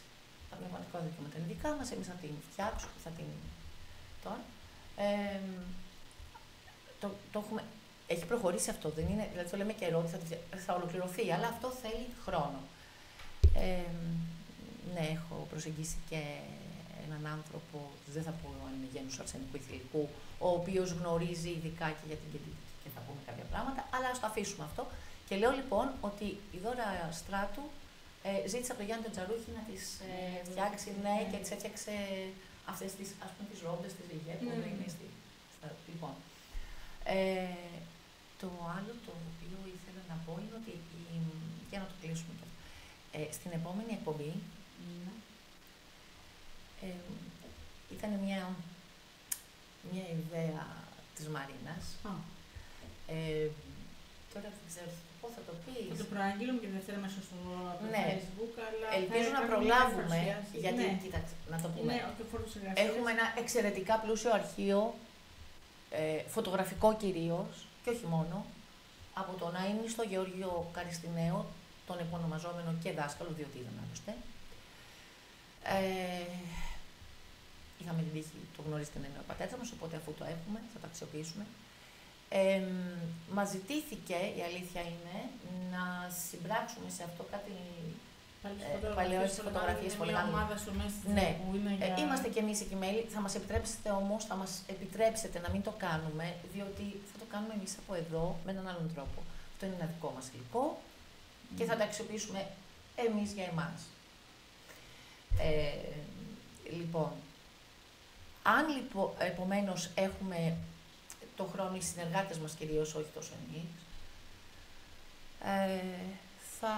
Τα πνευματικά δικαιώματα είναι δικά μας, εμείς θα την φτιάξουμε, θα την. Τώρα. Ε, το, το έχουμε, έχει προχωρήσει αυτό, δεν είναι, δηλαδή το λέμε καιρό ότι θα, θα ολοκληρωθεί, αλλά αυτό θέλει χρόνο. Ε, ναι, έχω προσεγγίσει και έναν άνθρωπο, δεν θα πω αν είναι γένους αρσενικού ηθηλικού, ο οποίος γνωρίζει ειδικά και για την κεντρική και θα πούμε κάποια πράγματα, αλλά ας το αφήσουμε αυτό. Και λέω λοιπόν ότι η Δώρα Στράτου ε, ζήτησε από τον Γιάννη Τζαρούχη να τις ε, φτιάξει, ναι, και τις έφτιαξε αυτές τις, ας πούμε, τις ρόμπες, τις ρηγέ που ναι. είναι στη, Λοιπόν, ε, το άλλο το οποίο ήθελα να πω είναι ότι, η, για να το κλείσουμε και ε, στην επόμενη εκπομπή mm. ε, ήταν μια, μια ιδέα της Μαρίνας. Ε, τώρα δεν ξέρω πώ θα το πεις. Θα το προαγγείλουμε και τη Δευτέρα μέσα στο ναι. Facebook, αλλά Ελπίζω να προλάβουμε, γιατί, ναι. κοίταξε, να το πούμε. Ναι, Έχουμε ένα εξαιρετικά πλούσιο αρχείο ε, φωτογραφικό κυρίως και όχι μόνο, από το να είναι στο Γεώργιο Καριστινέο, τον επωνομαζόμενο και δάσκαλο, διότι ήταν άλλωστε. Ε, είχαμε την τύχη, το γνωρίζετε να είναι ο πατέρας μας, οπότε αφού το έχουμε θα τα αξιοποιήσουμε. Ε, μας ζητήθηκε, η αλήθεια είναι, να συμπράξουμε σε αυτό κάτι παλαιέ φωτογραφίες πολύ Ναι, ε, είμαστε κι εμείς εκεί μέλη. Θα μας επιτρέψετε όμως, θα μας επιτρέψετε να μην το κάνουμε, διότι θα το κάνουμε εμείς από εδώ με έναν άλλον τρόπο. Αυτό είναι ένα δικό μας υλικό και θα τα αξιοποιήσουμε εμείς για εμάς. Ε, λοιπόν, αν λοιπόν, επομένως έχουμε το χρόνο οι συνεργάτες μας κυρίως, όχι τόσο εμείς, ε, θα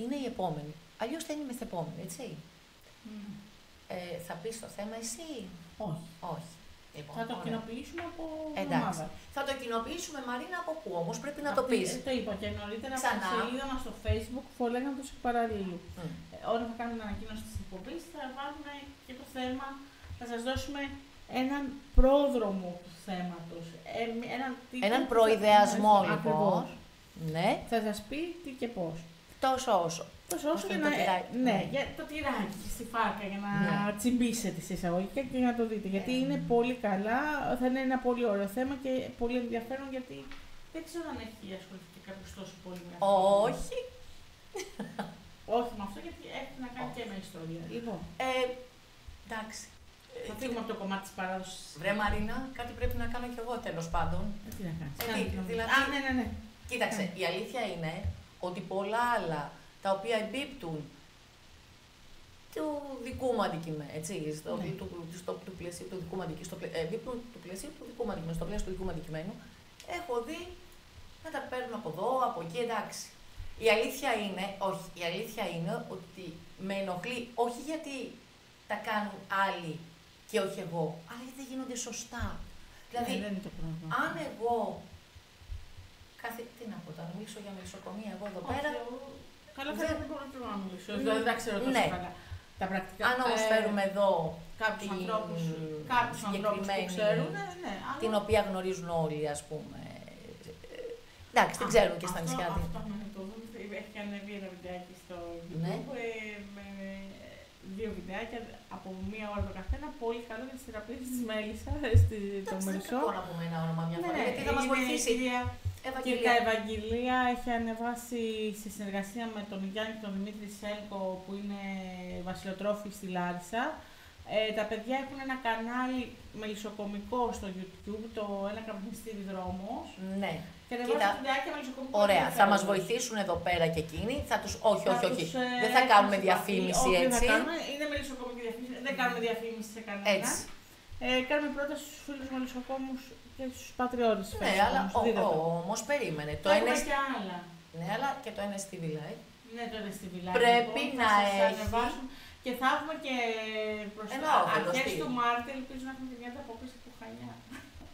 είναι η επόμενη. Αλλιώς θα είναι η μεθεπόμενη, έτσι. Mm. Ε, θα πεις το θέμα εσύ; Όχι. Όχι. Λοιπόν, θα το ωραία. κοινοποιήσουμε από Εντάξει. Ομάδα. Θα το κοινοποιήσουμε, Μαρίνα, από πού; Όμως πρέπει να το πεις. Το είπα και νωρίτερα από τη σελίδα μας στο Facebook που λέγαμε το παραλλήλου. Mm. Ε, όταν θα κάνουμε την ανακοίνωση της εκπομπής, θα βάλουμε και το θέμα, θα σας δώσουμε έναν πρόδρομο του θέματος. Ε, έναν, έναν προειδεασμό, λοιπόν. Ναι. Θα σας πει τι και πώς. Τόσο όσο. Τόσο όσο για να. Τυράκι, ναι, ναι, για το τυράκι στη φάκα για να ναι. τσιμπήσετε σε εισαγωγικά και να το δείτε. Γιατί είναι ναι. πολύ καλά, θα είναι ένα πολύ ωραίο θέμα και πολύ ενδιαφέρον γιατί δεν ξέρω αν έχει ασχοληθεί κάποιος τόσο πολύ με αυτό. Όχι. Όχι με αυτό γιατί έχει να κάνει και με ιστορία. Λοιπόν. Ε, εντάξει. Θα φύγουμε από το κομμάτι της παράδοσης. Βρε Μαρίνα, κάτι πρέπει να κάνω κι εγώ τέλος πάντων. Ε, τι να κάνεις. Ε, δηλαδή... Α, ναι, ναι, ναι. Κοίταξε, η αλήθεια είναι ότι πολλά άλλα τα οποία εμπίπτουν του δικού μου αντικειμένου, έτσι, στο, ναι. του, στο, του πλαίσιο του δικού μου αντικειμένου, στο, εμπίπτουν του πλαίσιου του δικού μου αντικειμένου, στο πλαίσιο του δικού μου αντικειμένου, έχω δει να τα παίρνουν από εδώ, από εκεί, εντάξει. Η αλήθεια είναι, όχι, η αλήθεια είναι ότι με ενοχλεί, όχι γιατί τα κάνουν άλλοι και όχι εγώ, αλλά γιατί δεν γίνονται σωστά. Δηλαδή, ναι, αν εγώ Κάθε, τι να πω, να μιλήσω για μεσοκομεία εγώ εδώ πέρα. Καλά, καλά, δεν μπορώ να μιλήσω. Δεν τα ξέρω τόσο ναι. καλά. Τα πρακτικά. Αν όμως ε, φέρουμε εδώ κάποιους ανθρώπου που ξέρουν, ναι, ναι, την οποία γνωρίζουν όλοι, ας πούμε. Εντάξει, την ξέρουν και στα νησιά. Αυτό, αυτό, έχει ανέβει ένα βιντεάκι στο YouTube ναι. ε, με δύο βιντεάκια από μία ώρα το καθένα. Πολύ καλό για τι θεραπείε της Μέλισσας, το Μελισσό. Δεν να πούμε ένα όνομα μια ναι, φορά, ναι, γιατί θα μας βοηθήσει. Και τα Ευαγγελία έχει ανεβάσει σε συνεργασία με τον Γιάννη και τον Δημήτρη Σέλκο που είναι βασιλοτρόφοι στη Λάρισα. Ε, τα παιδιά έχουν ένα κανάλι μελισσοκομικό στο YouTube, το ένα καπνιστήρι δρόμος. Ναι. Και Κοίτα, μελισσοκομικό. Ωραία, θα μας βοηθήσουν εδώ πέρα και εκείνοι. Θα τους... Όχι, όχι, όχι. Τους, ε, δεν θα κάνουμε διαφήμιση όχι, έτσι. Δεν κάνουμε, είναι μελισσοκομική διαφήμιση. Δεν κάνουμε διαφήμιση σε κανένα. Έτσι. Ε, κάνουμε πρόταση στους φίλους μελισσοκόμους και στους πατριώτε. Ναι, αλλά όμως περίμενε. Το ένα. και άλλα. Ναι, αλλά και το ένα στη Βιλάη. Ναι, το ένα στη Βιλάη. Πρέπει λοιπόν, να έχει. Και θα έχουμε και προς αρχές του Μάρτη, ελπίζω να έχουμε και μια ανταπόκριση από Χανιά.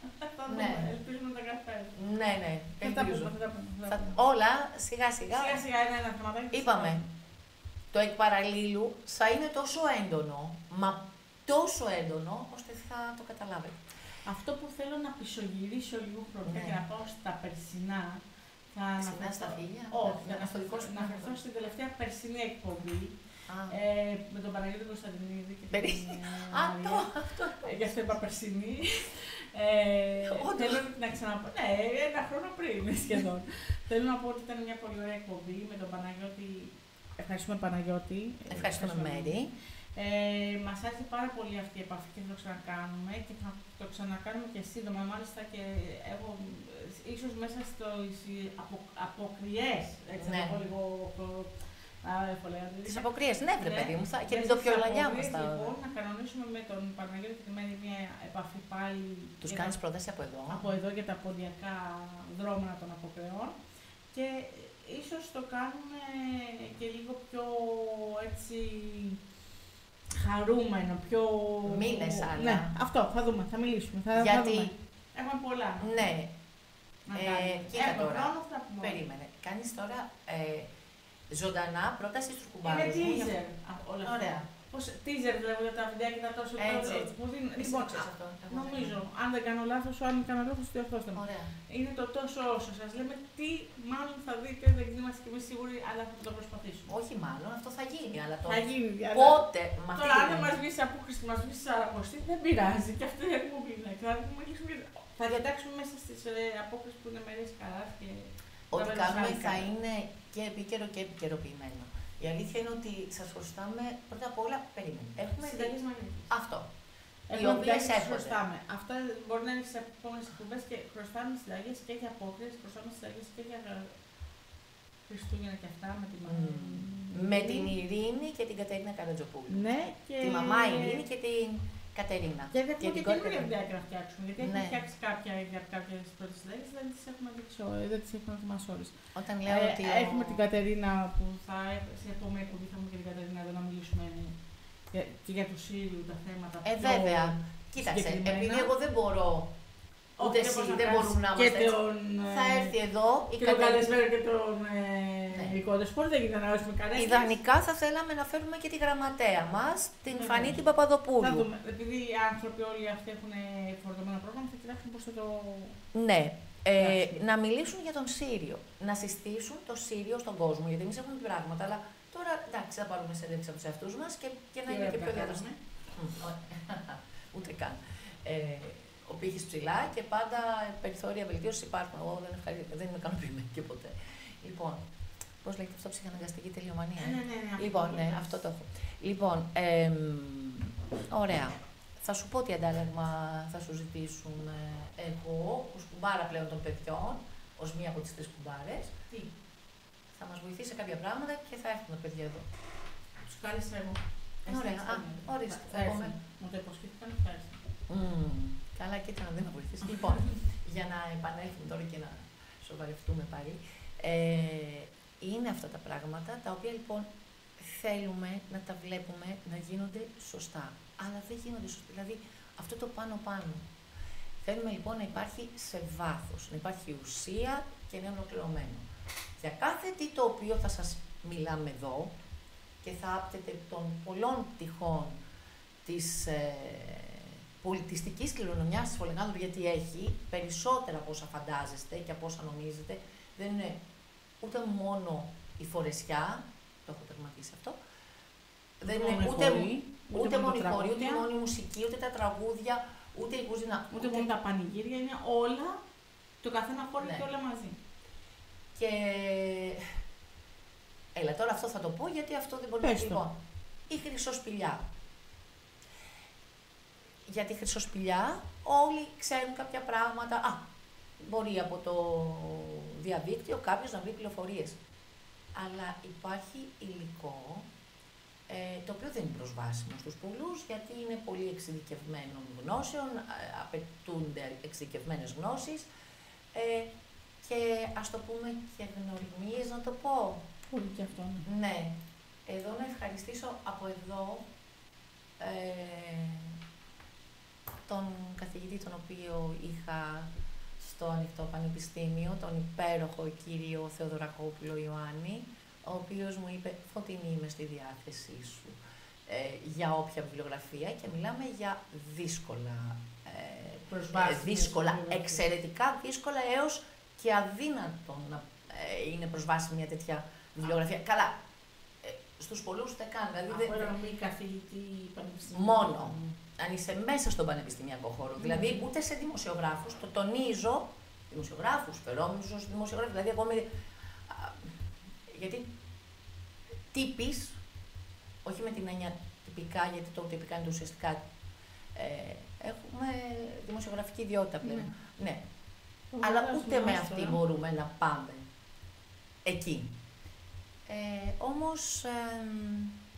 ναι. Ελπίζω να τα καταφέρουμε. Ναι, ναι. Ελπίζω. Όλα σιγά σιγά. Σιγά σιγά είναι ένα θεματάκι. Είπαμε. Το εκ παραλλήλου θα είναι τόσο έντονο, μα τόσο έντονο, ώστε θα το καταλάβετε. Αυτό που θέλω να πισωγυρίσω λίγο χρονικά ναι. και να πάω στα περσινά. Θα αναφερθώ στα φίλια. Όχι, να αναφερθώ στην τελευταία περσινή εκπομπή ε, με τον Παναγιώτη Κωνσταντινίδη και την Α, το, αυτό. Ε, γι' αυτό είπα περσινή. Ε, θέλω να ξαναπώ. Ναι, ένα χρόνο πριν σχεδόν. θέλω να πω ότι ήταν μια πολύ ωραία εκπομπή με τον Παναγιώτη. Ευχαριστούμε Παναγιώτη. Ευχαριστούμε Μέρη. Ε, Μας άρεσε πάρα πολύ αυτή η επαφή και θα το ξανακάνουμε και θα το ξανακάνουμε και σύντομα. Μάλιστα και έχω ίσως μέσα στι απο, αποκριές, έτσι ναι. να πω λίγο Τις αποκρίε, ναι, βρε ναι. παιδί μου, και την τοπιολανιά μας. Λοιπόν, να κανονίσουμε με τον Παναγιώτη και τη Μέρη μια επαφή πάλι. Τους κάνεις πρόταση από εδώ; Από εδώ για τα ποντιακά δρόμενα των αποκρεών. Και ίσως το κάνουμε και λίγο πιο έτσι χαρούμενο, πιο. Μήνες άλλα. Ναι, αυτό θα δούμε, θα μιλήσουμε. Θα, Γιατί. Θα δούμε. Έχουμε πολλά. Ναι. Ε, κοίτα τώρα. Περίμενε. Κάνεις τώρα ε, ζωντανά πρόταση στους κουμπάρους. Είναι teaser. Ωραία. Πώς, teaser βλέπω για τα βιντεάκια τα τόσο έτσι, έτσι. Μου δίνει, λοιπόν, αυτό, νομίζω, αν δεν κάνω λάθος, αν κάνω λάθος, διορθώστε μου. Ωραία. Είναι το τόσο όσο. Σας λέμε τι μάλλον θα δείτε, δεν είμαστε και εμείς σίγουροι, αλλά θα το προσπαθήσουμε. Όχι μάλλον, αυτό θα γίνει. Αλλά το... Θα γίνει. Αλλά... Πότε μαθαίνουμε. Τώρα, αν δεν μας βγεις απόκριση, μας βγεις σαρακοστή, δεν πειράζει. Και αυτό είναι που είναι. Θα, θα διατάξουμε μέσα στις ε, απόκρισεις που είναι μερικέ καλά και. Ό,τι κάνουμε θα είναι και επίκαιρο και επικαιροποιημένο. Η αλήθεια είναι ότι σας χρωστάμε πρώτα απ' όλα περίμενε. Έχουμε συνταγέ Αυτό. Οι οποίες χρωστάμε. Αυτά μπορεί να είναι σε επόμενες εκπομπές και χρωστάμε συνταγές και για απόκριση, χρωστάμε συνταγές και για Χριστούγεννα και αυτά με τη μαμά. Με την Ειρήνη και την Κατερίνα Καρατζοπούλου. Ναι, και... Τη μαμά Ειρήνη και την Κατερίνα. Και δεν έχουμε και καινούργια βιντεάκια να φτιάξουμε. Γιατί ναι. έχουμε φτιάξει κάποια για κάποιε πρώτες ιδέε, δεν τις έχουμε δείξει δεν τις έχουμε ετοιμάσει όλες. Όταν λέω ε, ότι. Έχουμε την Κατερίνα που θα σε επόμενη εκπομπή θα έχουμε και την Κατερίνα εδώ να μιλήσουμε για, και για το Σύριου τα θέματα. Ε, βέβαια. Κοίταξε, επειδή εγώ δεν μπορώ Ούτε εσύ δεν μπορούμε να είμαστε τον, Θα ε, έρθει εδώ η Και τον καλεσμένο και τον Νικό ναι. Σπορ δεν γίνεται να ρωτήσουμε κανένας. Ιδανικά θα θέλαμε να φέρουμε και τη γραμματέα μας, την ναι, Φανή ναι. την Παπαδοπούλου. Θα δούμε. Επειδή οι άνθρωποι όλοι αυτοί έχουν φορτωμένο πρόγραμμα, θα κοιτάξουν πώς θα το. Ναι. Ε, να μιλήσουν για τον Σύριο. Να συστήσουν το Σύριο στον κόσμο. Γιατί εμείς έχουμε πράγματα, αλλά τώρα εντάξει, θα πάρουμε σε από τους εαυτούς μας και, και να είναι και πιο διαδραστικοί. Ούτε καν. Ε, ο πύχης ψηλά και πάντα περιθώρια βελτίωσης υπάρχουν. Εγώ δεν, ευχαρι... δεν είμαι ικανοποιημένη και ποτέ. Λοιπόν, πώς λέγεται αυτό, ψυχαναγκαστική τελειομανία. Ε; Ναι, ναι, ναι, λοιπόν, ναι, αυτό το έχω. Λοιπόν, ε, ωραία. Θα σου πω τι αντάλλαγμα θα σου ζητήσουν εγώ, ως κουμπάρα πλέον των παιδιών, ως μία από τις τρεις κουμπάρες. Τι; Θα μας βοηθήσει σε κάποια πράγματα και θα έρθουν τα παιδιά εδώ. Τους κάλεσα εγώ. Ωραία. Α, ορίστε. Θα έρθουν. Μου το υποσχέθηκαν, θα έρθουν. Καλά, κοίτα να δεις να βοηθήσεις. λοιπόν, για να επανέλθουμε τώρα και να σοβαρευτούμε πάλι. Ε, είναι αυτά τα πράγματα τα οποία λοιπόν θέλουμε να τα βλέπουμε να γίνονται σωστά. Αλλά δεν γίνονται σωστά. Δηλαδή αυτό το πάνω-πάνω. Θέλουμε λοιπόν να υπάρχει σε βάθος, να υπάρχει ουσία και να είναι ολοκληρωμένο. Για κάθε τι το οποίο θα σας μιλάμε εδώ και θα άπτεται των πολλών πτυχών της ε, πολιτιστική κληρονομιά τη Φολεγάνδρου, γιατί έχει περισσότερα από όσα φαντάζεστε και από όσα νομίζετε. Δεν είναι ούτε μόνο η φορεσιά, το έχω τερματίσει αυτό, Δεν είναι ούτε, ούτε, μόνη χωρί, ούτε μόνη μουσική, ούτε τα τραγούδια, ούτε η κουζίνα. Ούτε, ούτε... τα πανηγύρια, είναι όλα, το καθένα χώρο ναι. και όλα μαζί. Και... Έλα, τώρα αυτό θα το πω γιατί αυτό δεν μπορεί να πει. Λοιπόν, η χρυσοσπηλιά. Για τη χρυσοσπηλιά όλοι ξέρουν κάποια πράγματα. Α, μπορεί από το διαδίκτυο κάποιος να βρει πληροφορίες. Αλλά υπάρχει υλικό ε, το οποίο δεν είναι προσβάσιμο στους πολλούς γιατί είναι πολύ εξειδικευμένων γνώσεων, απαιτούνται εξειδικευμένες γνώσεις ε, και ας το πούμε και γνωριμίες να το πω. Πολύ και αυτό. Ναι. ναι. Εδώ να ευχαριστήσω από εδώ ε, τον καθηγητή τον οποίο είχα στο Ανοιχτό Πανεπιστήμιο, τον υπέροχο κύριο Θεοδωρακόπουλο Ιωάννη, ο οποίος μου είπε «Φωτεινή είμαι στη διάθεσή σου ε, για όποια βιβλιογραφία» και μιλάμε για δύσκολα, ε, δύσκολα, εξαιρετικά δύσκολα έως και αδύνατο να ε, είναι προσβάσιμη μια τέτοια βιβλιογραφία. Καλά, ε, στους πολλούς ούτε καν. Δηλαδή, Από μη καθηγητή πανεπιστημίου. Μόνο. Αν είσαι μέσα στον πανεπιστημιακό χώρο. Mm. Δηλαδή, ούτε σε δημοσιογράφους, το τονίζω, δημοσιογράφους, φερόμενους δημοσιογράφους, δηλαδή ακόμη γιατί τύπης, όχι με την έννοια τυπικά, γιατί το τυπικά είναι το ουσιαστικά, ε, έχουμε δημοσιογραφική ιδιότητα πλέον. Ναι. ναι. Αλλά ούτε με αυτή μπορούμε να πάμε εκεί. Ε, όμως, ε, με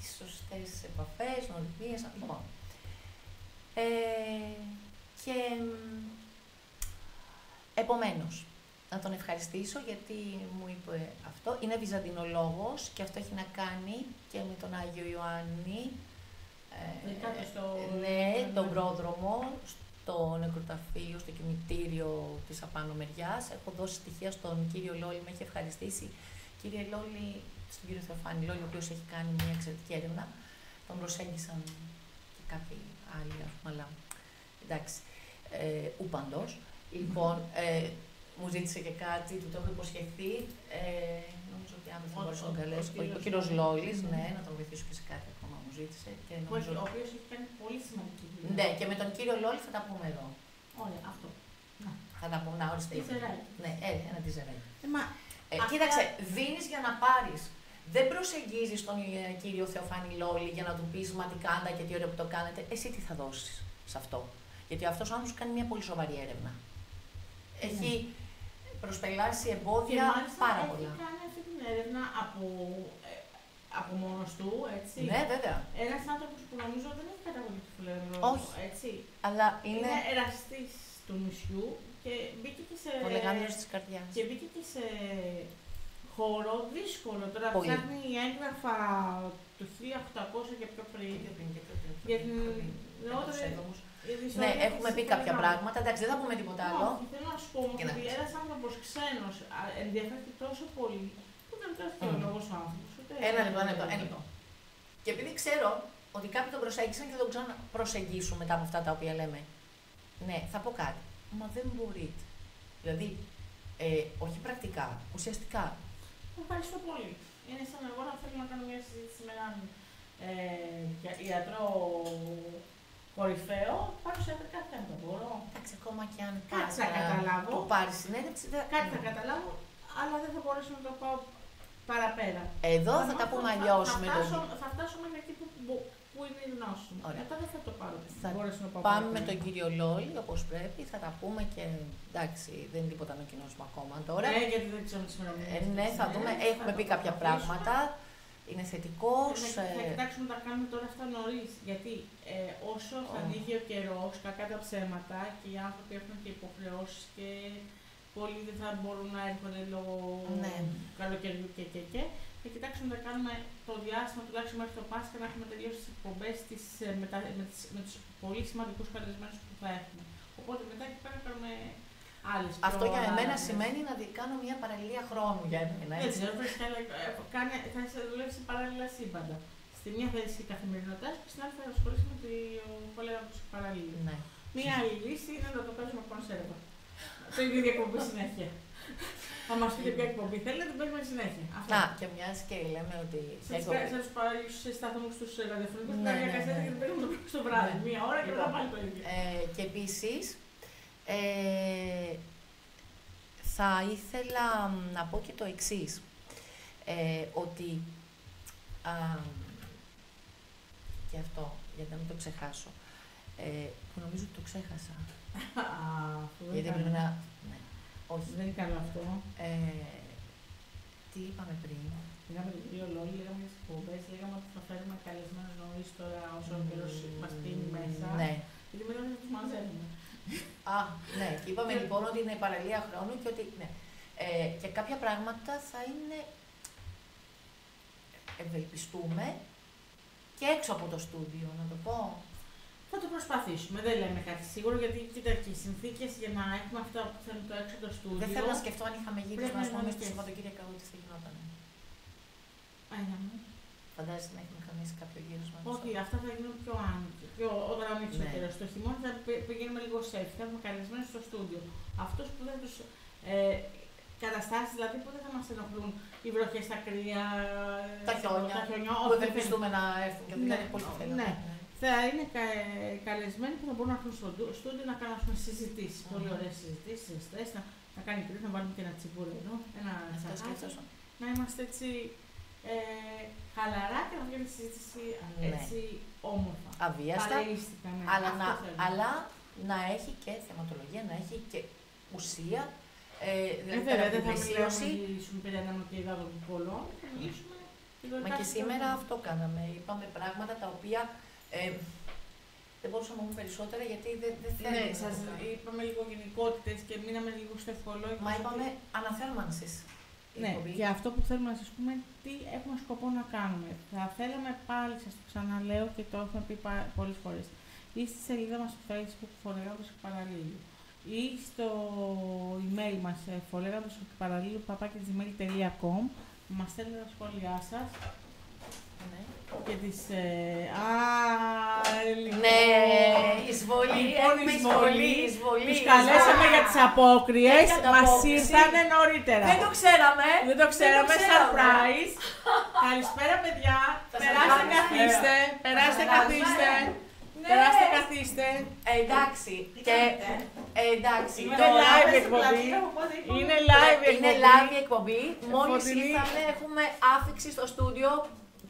τις σωστές επαφές, νοημίες, λοιπόν. Ε, και επομένως, να τον ευχαριστήσω γιατί μου είπε αυτό. Είναι βυζαντινολόγος και αυτό έχει να κάνει και με τον Άγιο Ιωάννη. Ε, στο... Ναι, τον πρόδρομο, στο νεκροταφείο, στο κημητήριο της απάνω μεριάς. Έχω δώσει στοιχεία στον κύριο Λόλη, με έχει ευχαριστήσει. Κύριε Λόλη, στον κύριο Θεοφάνη Λόλη, ο οποίος έχει κάνει μια εξαιρετική έρευνα. Τον προσέγγισαν και κάποιοι άλλοι, αλλά εντάξει, ε, ούπαντος. Λοιπόν, ε, μου ζήτησε και κάτι, του το έχω υποσχεθεί. Ε, νομίζω ότι αν δεν θα μπορούσα να τον καλέσω. Ο κύριος Λόλη, ναι, να τον βοηθήσω και σε κάτι ακόμα μου ζήτησε. Και νομίζω... Ο οποίος έχει κάνει πολύ σημαντική δουλειά. Ναι, και με τον κύριο Λόλη θα τα πούμε εδώ. Ωραία, αυτό. Να. Θα τα πούμε, να ορίστε. Ναι, ε, ένα τυζεράκι. Ε, μα, ε, αυτά... Κοίταξε, δίνεις για να πάρεις. Δεν προσεγγίζεις τον ε, κύριο Θεοφάνη Λόλη για να του πεις μα τι κάνετε και τι ωραίο που το κάνετε. Εσύ τι θα δώσεις σε αυτό; Γιατί αυτός ο άνθρωπος κάνει μια πολύ σοβαρή έρευνα. Ναι. Έχει προσπελάσει εμπόδια πάρα πολλά. Έχει κάνει αυτή την έρευνα από, ε, από μόνος του, έτσι. Ναι, βέβαια. Ένας άνθρωπος που νομίζω δεν έχει καταγωγή του φιλερό. Όχι. Έτσι. Αλλά είναι. Είναι εραστής του νησιού και μπήκε και σε. Πολύ της καρδιάς. Και μπήκε και σε χώρο δύσκολο. Τώρα Πολύ. ψάχνει έγγραφα του 1800 και πιο πριν. Για την νεότερη. Ναι, έχουμε πει κάποια πράγματα. Εντάξει, δεν θα πούμε τίποτα άλλο. Όχι, θέλω να σου πω όμως ότι ένας άνθρωπος ξένος ενδιαφέρθηκε τόσο πολύ που δεν τρέφει ο λόγος ο άνθρωπος. Ένα λεπτό, ένα λεπτό, ένα λεπτό. Και επειδή ξέρω ότι κάποιοι τον προσέγγισαν και δεν τον ξαναπροσεγγίσουν μετά από αυτά τα οποία λέμε. Ναι, θα πω κάτι. Μα δεν μπορείτε. Δηλαδή, ε, όχι πρακτικά, ουσιαστικά. Ευχαριστώ πολύ. Είναι σαν εγώ να θέλω να κάνω μια συζήτηση με έναν ε, ιατρό κορυφαίο πάνω σε ιατρικά θέματα. Μπορώ; Εντάξει, ακόμα και αν κάτι θα καταλάβω. Που πάρεις συνέντευξη. Κάτι θα καταλάβω, αλλά δεν θα μπορέσω να το πάω παραπέρα. Εδώ θα, θα τα πούμε αλλιώς με τον. Θα φτάσω μέχρι εκεί που, που είναι η γνώση μου. Ωραία. Μετά δεν θα το πάρω. Θα μπορέσω να πάω πάμε με τον κύριο Λόλι όπως πρέπει. Θα τα πούμε και εντάξει, δεν είναι τίποτα να κοινώσουμε ακόμα τώρα. Ναι, γιατί δεν ξέρω τι ημερομηνίε. Ε, ναι, θα δούμε. Έχουμε πει κάποια πράγματα είναι θετικός. Θα, θα ε, κοιτάξουμε να τα κάνουμε τώρα αυτά νωρίς. Γιατί ε, όσο θα ανοίγει ο καιρό, κακά τα ψέματα και οι άνθρωποι έχουν και υποχρεώσεις και πολλοί δεν θα μπορούν να έρχονται λόγω ναι. καλοκαιριού και, και, και. Θα κοιτάξουμε να κάνουμε το διάστημα τουλάχιστον μέχρι το Πάσχα να έχουμε τελειώσει τις εκπομπές ε, με, με, με τους πολύ σημαντικούς καλεσμένου που θα έχουμε. Οπότε μετά εκεί πέρα κάνουμε άλλες Αυτό για εμένα σημαίνει να κάνω μια παραλληλία χρόνου για εμένα. Έτσι, θα σε δουλεύει σε παράλληλα σύμπαντα. Στη μία θα είσαι καθημερινότητας και στην άλλη θα ασχολείσαι με το κολέγα τους παραλλήλου. Ναι. Μία άλλη λύση είναι να το παίζουμε κονσέρβα. Το ίδιο διακοπή συνέχεια. Θα μας πείτε ποια εκπομπή θέλετε, την παίρνουμε συνέχεια. Να, και μιας και λέμε ότι. Σα του παλιού σταθμού τους ραδιοφωνικούς ναι, ναι, κασέτα ναι. και την παίρνουμε το στο βράδυ. Ναι. Μία ώρα και μετά πάλι το ίδιο. Ε, και επίσης. Ε, θα ήθελα να πω και το εξής. Ε, ότι. Α, και αυτό, γιατί να μην το ξεχάσω. Ε, που νομίζω ότι το ξέχασα. γιατί πρέπει να. Ναι. Όχι. Δεν είναι καλό αυτό. Ε, τι είπαμε πριν; Λέγαμε το δύο λόγια, λέγαμε τις εκπομπές, λέγαμε ότι θα φέρουμε καλεσμένους νωρίς τώρα όσο ο καιρός μας πίνει μέσα. Ναι. Γιατί μετά θα τους μαζεύουμε. Α, ναι. Και είπαμε λοιπόν ότι είναι παραλία χρόνου και ότι. Ναι. Ε, και κάποια πράγματα θα είναι. Ευελπιστούμε και έξω από το στούντιο, να το πω. Θα το προσπαθήσουμε, δεν λέμε κάτι σίγουρο, γιατί κοίτα και οι συνθήκες για να έχουμε αυτά που θέλουν το έξω το στούντιο. Δεν θέλω να σκεφτώ αν είχαμε γύρισμα, α πούμε, στο Σαββατοκύριακο τι θα γινόταν. Άινα μου. Φαντάζεσαι να έχουμε κανείς κάποιο γύρισμα. Όχι, αυτά θα γίνουν πιο άνοιξε. Πιο, όταν ανοίξει ναι. το Στο χειμώνα θα πηγαίνουμε λίγο safe. Θα έχουμε καλεσμένους στο στούντιο. Αυτό που δεν τους. Ε, καταστάσεις δηλαδή που δεν θα μας ενοχλούν οι βροχές, τα κρύα, τα χιόνια. Τα χιόνια που ευελπιστούμε να έρθουν και ναι, πολύ ναι. Θα είναι κα, καλεσμένοι που θα μπορούν να έρθουν στο στούντιο να κάνουν συζητήσεις. Mm. Πολύ ωραίες συζητήσεις, να, να κάνει κρύο, να βάλουμε και ένα τσιμπούρι εδώ, ένα τσακάτσο. Να είμαστε έτσι ε, χαλαρά και να βγει τη συζήτηση ναι. έτσι όμορφα. Αβίαστα. Ναι, αλλά, να, αλλά να έχει και θεματολογία, να έχει και ουσία ε, δηλαδή, δεν θα μιλήσουμε πέρα να και είδα των πολλών, θα μιλήσουμε Μα και σήμερα αυτό κάναμε. Είπαμε πράγματα τα οποία ε, δεν μπορούσα να πούμε περισσότερα γιατί δεν, δεν θέλουμε. Ναι, σας είπαμε λίγο γενικότητε και μείναμε λίγο στο ευχολόγιο. Μα είπαμε αναθέρμανσης. Ναι, και αυτό που θέλουμε να σας πούμε, τι έχουμε σκοπό να κάνουμε. Θα θέλαμε πάλι, σας το ξαναλέω και το έχουμε πει πολλές φορές, ή στη σελίδα μας στο Facebook Φωνεγάδο και Παραλίλου ή στο email μας φολέγαντος παραλίλου παπάκι.gmail.com μας στέλνετε τα σχόλιά σας ναι. Και τις... Ε, α, λοιπόν, ναι, εισβολή, λοιπόν, εισβολή, εισβολή. Τους καλέσαμε για τις απόκριες, μας ήρθανε νωρίτερα. Δεν το ξέραμε. Δεν το ξέραμε, surprise. Καλησπέρα παιδιά, περάστε καθίστε, περάστε καθίστε. Ναι. Περάστε, καθίστε. Ε, εντάξει. Και, ε, εντάξει. Είναι live εκπομπή. Είναι live εκπομπή. Είναι live εκπομπή. Μόλις ήρθαμε, έχουμε άφηξη στο στούντιο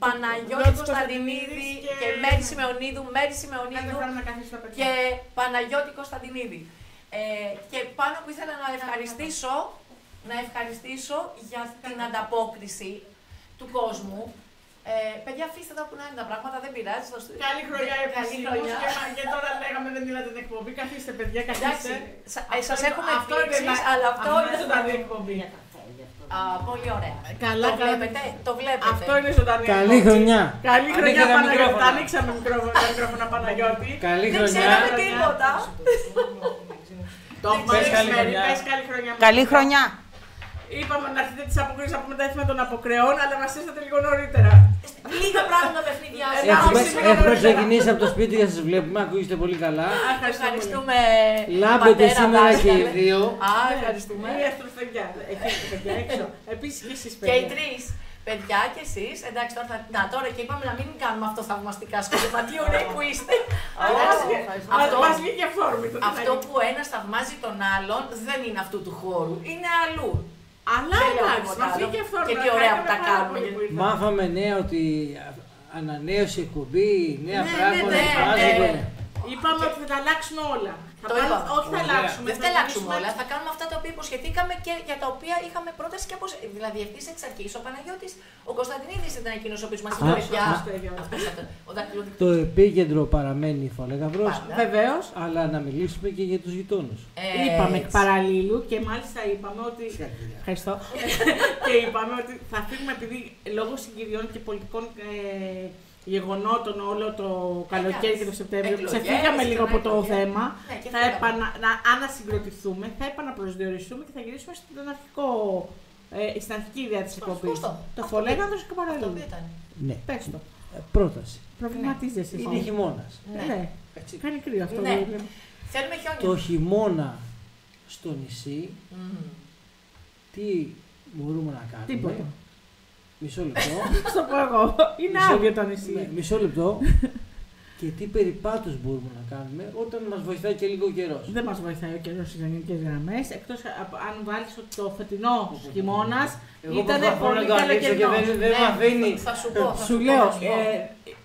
Παναγιώτη Κωνσταντινίδη και, και Μέρη Σιμεωνίδου, Μέρη Σιμεωνίδου και Παναγιώτη Κωνσταντινίδη. Ε, και πάνω που ήθελα να ευχαριστήσω, να ευχαριστήσω για την ανταπόκριση του κόσμου ε, παιδιά, αφήστε τα που να είναι τα πράγματα, δεν πειράζει. Στο Καλή χρονιά, Καλή χρονιά. Και, τώρα λέγαμε δεν είδατε την εκπομπή. Καθίστε, παιδιά, καθίστε. Ε, Σας έχουμε εκπλήξει, αλλά αυτό είναι ζωντανή εκπομπή. Α, πολύ ωραία. Καλά, το, βλέπετε, το βλέπετε. Αυτό είναι ζωντανή. Καλή χρονιά. Καλή χρονιά, Παναγιώτη. Ανοίξαμε μικρόφωνα, Παναγιώτη. Καλή χρονιά. Δεν ξέραμε τίποτα. Το έχουμε καλή χρονιά. Καλή χρονιά. Είπαμε να έρθετε τις αποκρίσει από μετά των αποκρεών, αλλά μας ήρθατε λίγο νωρίτερα. Λίγα πράγματα παιχνίδια. Έχουμε ξεκινήσει από το σπίτι και σας βλέπουμε, ακούγεστε πολύ καλά. Ευχαριστούμε. Λάμπετε σήμερα και οι δύο. Α, ευχαριστούμε. Η αστροφεγγιά. Έχετε έξω. Επίσης και εσείς Και οι τρεις. Παιδιά και εσείς, εντάξει τώρα, να, τώρα και είπαμε να μην κάνουμε αυτό θαυμαστικά σχόλια. Τι ωραίοι που είστε. αυτό, μας βγήκε αυθόρμητο. Αυτό που ένας θαυμάζει τον άλλον δεν είναι αυτού του χώρου, είναι αλλού. Αλλά εντάξει, μα βγήκε αυτό. Και τι ωραία που τα κάνουμε. Μάθαμε νέα ότι ανανέωση εκπομπή, νέα ναι, πράγματα. Ναι, ναι, ναι. Είπαμε ότι θα τα αλλάξουμε όλα. Το είπα. Όχι, θα αλλάξουμε. Δεν θα αλλάξουμε όλα. Θα κάνουμε αυτά τα οποία υποσχεθήκαμε και για τα οποία είχαμε πρόταση και από. Δηλαδή, ευθύς εξ αρχής ο Παναγιώτης, ο Κωνσταντινίδης ήταν εκείνος ο οποίος μας είπε πια. Το επίκεντρο παραμένει η Φολέγαυρο. Βεβαίως. Αλλά να μιλήσουμε και για τους γειτόνους. Ε, είπαμε εκ παραλίλου και μάλιστα είπαμε ότι. Ευχαριστώ. και είπαμε ότι θα φύγουμε επειδή λόγω συγκυριών και πολιτικών ε, γεγονότων όλο το καλοκαίρι και το Σεπτέμβριο. Ξεφύγαμε λίγο από το θέμα. Ναι, θα επανα, να ανασυγκροτηθούμε, θα επαναπροσδιοριστούμε και θα γυρίσουμε στον αρχικό, ε, στην αρχική ιδέα της εκπομπής. Το φολέγανδρο και παραλίγο. Ναι. Πες το. Ε, πρόταση. Προβληματίζεσαι. Είναι χειμώνας. Ναι. ναι. Κάνει κρύο αυτό. Ναι. ναι. Θέλουμε χιόνια. Το χειμώνα στο νησί τι μπορούμε να κάνουμε; Τίποτα. Μισό λεπτό. Στο πω εγώ. Είναι Μισό- άδειο το νησί. Ναι, μισό λεπτό. και τι περιπάτους μπορούμε να κάνουμε όταν μας βοηθάει και λίγο καιρός. Δεν μας βοηθάει ο καιρός στις γενικέ γραμμές. Εκτός αν βάλεις ότι το φετινό χειμώνας Εγώ Ήτανε προσπαθώ πολύ να το ανοίξω και καλοκαιρινός. δεν, δεν Ναι, με αφήνει. Θα σου πω. θα Σου πω, λέω, θα σου πω.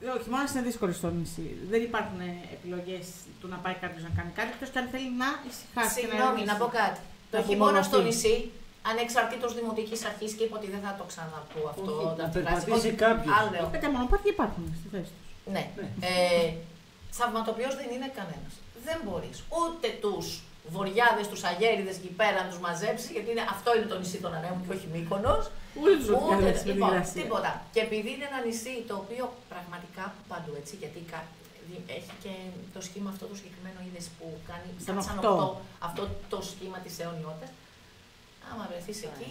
ε, ο χειμώνας είναι δύσκολος στο νησί. Δεν υπάρχουν επιλογές του να πάει κάποιος να κάνει κάτι, εκτός και αν θέλει να ησυχάσει. και Συγγνώμη, ηρεμήσει. να πω κάτι. Το Να χειμώνα στο απομονωθεί. νησί, ανεξαρτήτως δημοτικής αρχής και είπα ότι δεν θα το ξαναπώ αυτό. Όχι, όταν να τη φράση. περπατήσει Όχι, κάποιος. άλλο λέω. Πέντε μονοπάτια υπάρχουν στη θέση τους. Ναι. Ναι. Ε, Θαυματοποιός δεν είναι κανένας. Δεν μπορείς ούτε τους βορειάδες, τους αγέριδες εκεί πέρα να τους μαζέψεις, γιατί είναι, αυτό είναι το νησί των Ανέμων και όχι Μύκονος. Ούτε τους Ούτε, οδηγάνε με την λοιπόν, υγρασία. τίποτα. Και επειδή είναι ένα νησί το οποίο πραγματικά παντού έτσι, γιατί κα- δι- έχει και το σχήμα αυτό το συγκεκριμένο είδες που κάνει Σαν σαν οκτώ. οκτώ, αυτό το σχήμα της αιωνιότητας. Άμα βρεθείς εκεί,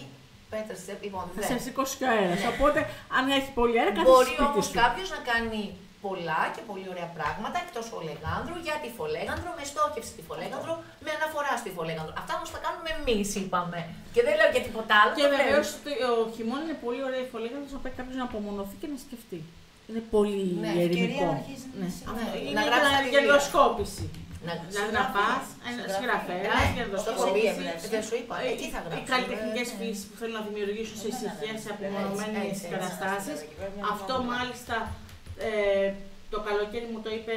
πέτρες. Λοιπόν, Θα δεν. σε σηκώσει και ο αέρας. Οπότε, αν έχει πολύ αέρα, κάτσε Μπορεί σπίτι όμως σου. κάποιος να κάνει πολλά και πολύ ωραία πράγματα εκτός φολεγάνδρου για τη φολέγανδρο, με στόχευση τη φολέγανδρο, με αναφορά στη φολέγανδρο. Αυτά όμως τα κάνουμε εμείς, είπαμε. Και δεν λέω για τίποτα άλλο. Και το βεβαίως λέω. ο χειμώνα είναι πολύ ωραία η φωλή να πάει κάποιος να απομονωθεί και να σκεφτεί. Είναι πολύ Ναι, ειρηνικό. ευκαιρία να αρχίσει να Ναι. σε- Αυτό ναι, Είναι να για γράψεις τα να- βιβλία. για ενδοσκόπηση. Να Δηλαδή να πα, ένα συγγραφέα, για στο ενδοσκόπηση. χobby, δεν σου είπα, εκεί θα Οι γράψω. καλλιτεχνικές Ε, ναι. φύσει που θέλουν να δημιουργήσουν σε ησυχία, σε απομονωμένες Έτσι, έτσι, καταστάσεις. έτσι. Αυτό μάλιστα ε, το καλοκαίρι μου το είπε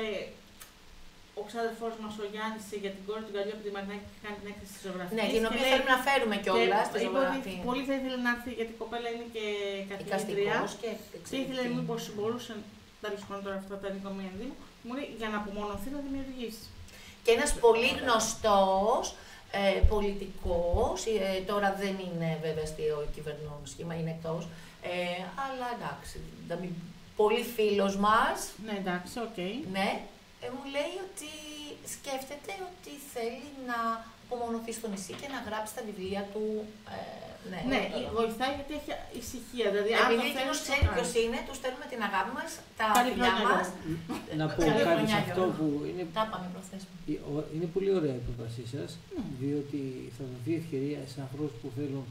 ο ξάδερφός μας ο Γιάννης για την κόρη του Γκαλιού από τη Μαγνάκη που κάνει την έκθεση της ζωγραφίας. Ναι, την Και οποία λέει- θέλουμε να φέρουμε κιόλας στη και είπε ότι ζωγραφία. πολύ θα ήθελε να έρθει γιατί η κοπέλα είναι και καθηγήτρια. Εικαστικός και Και ήθελε μήπως μπορούσε, τέλο πάντων τώρα αυτά τα νοικομεία Δήμου, μου λέει για να απομονωθεί να δημιουργήσεις. Και ένας πολύ γνωστός ε, πολιτικός, ε, τώρα δεν είναι βέβαια στο κυβερνών σχήμα, είναι εκτός, ε, αλλά εντάξει, να μην- πολύ φίλος μας, Ναι, εντάξει, οκ. ναι, ε, μου λέει ότι σκέφτεται ότι θέλει να απομονωθεί στο νησί και να γράψει τα βιβλία του. Ε, ναι, Ναι, τώρα. βοηθάει γιατί έχει ησυχία. Δηλαδή, αν Επειδή το εκείνος θέλεις, το ξέρει ποιος κάνεις. είναι, τους στέλνουμε την αγάπη μας, τα Καλή φιλιά χρονιά, μας. Γιώργο. Να πω Καλή κάτι σε χρονιά, αυτό Γιώργο. που είναι, Τα είπαμε προθέσμα. είναι πολύ ωραία η πρότασή σας, διότι θα δοθεί ευκαιρία σε ανθρώπους που θέλουν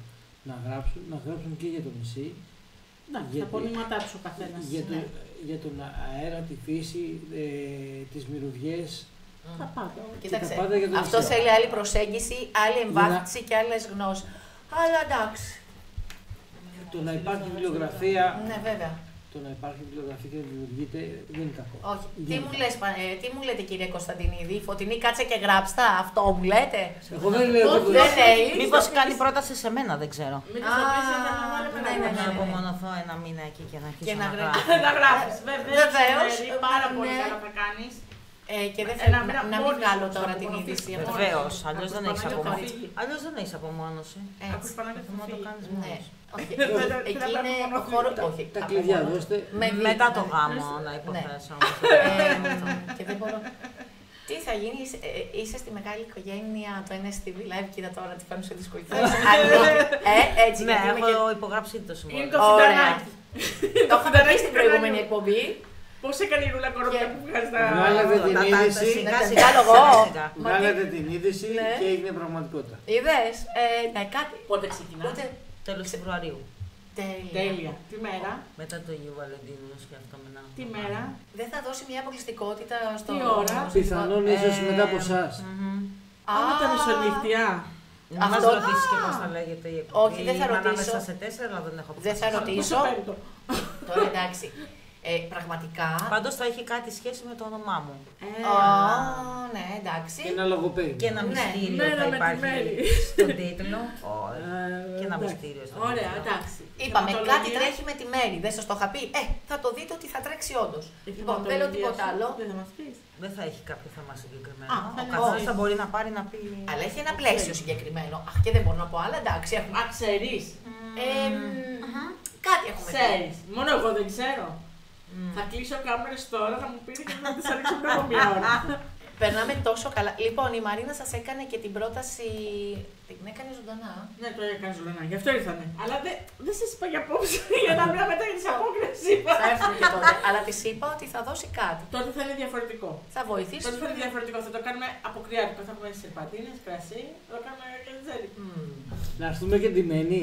να γράψουν, να γράψουν και για το νησί, Εντάξει, Γιατί- τα πονήματά τους ο καθένας. για, το, ναι. για τον αέρα, τη φύση, ε, τις μυρωδιές Τα πάντα. Κοίταξε, τα πάντα για το αυτό νησί. θέλει άλλη προσέγγιση, άλλη εμβάθυνση και άλλες γνώσεις. Αλλά εντάξει. Το να υπάρχει βιβλιογραφία, Ναι, βέβαια. το να υπάρχει βιβλιογραφία και να δημιουργείται δεν είναι κακό. Όχι. Τι Γίνεται. μου, λες, Πα- ε, τι μου λέτε κύριε Κωνσταντινίδη, Φωτεινή κάτσε και γράψτα, αυτό μου λέτε. Εγώ δεν λέω Όχι, τίποτα. Δεν λέει. Μήπως κάνει πρόταση σε μένα, δεν ξέρω. Μην Α, το πεις, θα με βάλουμε ναι, ναι, να ναι, Να ναι. απομονωθώ ένα μήνα εκεί και να αρχίσω Και να να γράψω. γράφω. Να γράφει. Βεβαίως. Βεβαίως, Πάρα πολύ ναι. καλά θα κάνεις. Ε, και δεν Ένα θέλω μήνα να, να μην μόνος βγάλω σου τώρα θα την απομονωθείς. είδηση. αυτό. Βεβαίως, Βεβαίως. αλλιώς δεν Ακούς έχεις Παναγιώτη απομόνωση. φύγει. Αλλιώς δεν έχεις απομόνωση. Έτσι. Ακούς Παναγιώτη Προτιμώ να το φύγει. κάνεις Ναι. μόνος. Όχι, Δεν- εκεί δεν είναι ο απομονωθεί. χώρο. Τα, Όχι, τα κλειδιά απομονωθεί. δώστε. Με Μετά δι- το ναι. γάμο να υποθέσω. Ε, και δεν μπορώ. Τι θα γίνει, είσαι, ε, είσαι στη μεγάλη οικογένεια, το NSTV Live, κοίτα τώρα τι πάνω σε δύσκολη θέση. ε, έτσι, Ναι, γιατί είμαι έχω υπογράψει το Είναι συμβόλαιο. το Ωραία. φιτανάκι. και... Το είχαμε πει στην προηγούμενη εκπομπή. Πώς έκανε η ρούλα κοροπιά Και- που βγάζει τα. Βγάλατε την Τα- τα- είδηση. σιγά, Να τα σιγά, βγάλω σιγά, εγώ. σιγά. Μα Βγάλατε τι- την είδηση Ναι. και έγινε πραγματικότητα. Είδες, ε, ναι, κάτι. Πότε ξεκινά; Ούτε Τέλος Φεβρουαρίου. τέλεια. Τέλεια. Τι μέρα; Μετά το Αγίου Βαλεντίνου σκέφτομαι να. Τι μέρα; Δεν θα δώσει μια αποκλειστικότητα στο. Τι ώρα; στο- Πιθανόν Ε, ίσως μετά από εσάς. μμμ. Α, Α, τα μεσονύχτια. Να μας Αυτό- ρωτήσεις και Α. πώς θα λέγεται η εκπομπή. Όχι, δεν θα Είμαι ρωτήσω. Ανάμεσα σε τέσσερα, αλλά δεν έχω Δεν θα αποφασίσει. ρωτήσω. Πόσο πέμπτο. Τώρα εντάξει. Ε, πραγματικά. Πάντως θα έχει κάτι σχέση με το όνομά μου. Ε, Α, ναι, εντάξει. Ένα λογοπαίγνιο. Και ένα Ναι, μυστήριο μέρα θα με τη υπάρχει μέρη. στον τίτλο. Όχι. Ε, Και ένα εντάξει. μυστήριο στον Ωραία, τίτλο. εντάξει. Είπαμε, Θεματολογία. κάτι τρέχει με τη μέρη. Δεν σας το είχα πει. Ε, θα το δείτε ότι θα τρέξει όντως. Η Λοιπόν, θέλω θεματολογία τίποτα σου. άλλο. Δεν θα μας πεις. Δεν θα έχει κάποιο θέμα συγκεκριμένο. Α, θα Ο είναι καθένα έτσι. θα μπορεί να πάρει να πει. Αλλά έχει ένα πλαίσιο συγκεκριμένο. Αχ, και δεν μπορώ να πω άλλα. Εντάξει, έχουμε. Α, ξέρεις. Ε, μ, κάτι έχουμε. πει. Ξέρεις. Μόνο εγώ δεν ξέρω. Μμ. Θα κλείσω κάμερες τώρα, θα μου πει και θα τις ανοίξω πριν από μία ώρα. Περνάμε τόσο καλά. Λοιπόν, η Μαρίνα σας έκανε και την πρόταση. Την έκανε ζωντανά. Ναι, το έκανε ζωντανά, γι' αυτό ήρθανε. Αλλά δεν δε σας είπα για απόψε, για να μην μετά για τις απόκρισει. Θα έρθουμε και τότε. Αλλά της είπα ότι θα δώσει κάτι. Τότε θα είναι διαφορετικό. Θα βοηθήσει. Τότε θα είναι διαφορετικό. Θα το κάνουμε αποκριάτικο. Θα έχουμε σερπαντίνε, κρασί. Θα το κάνουμε και τζέρι. Μμμ. Να έρθουμε και ντυμένοι.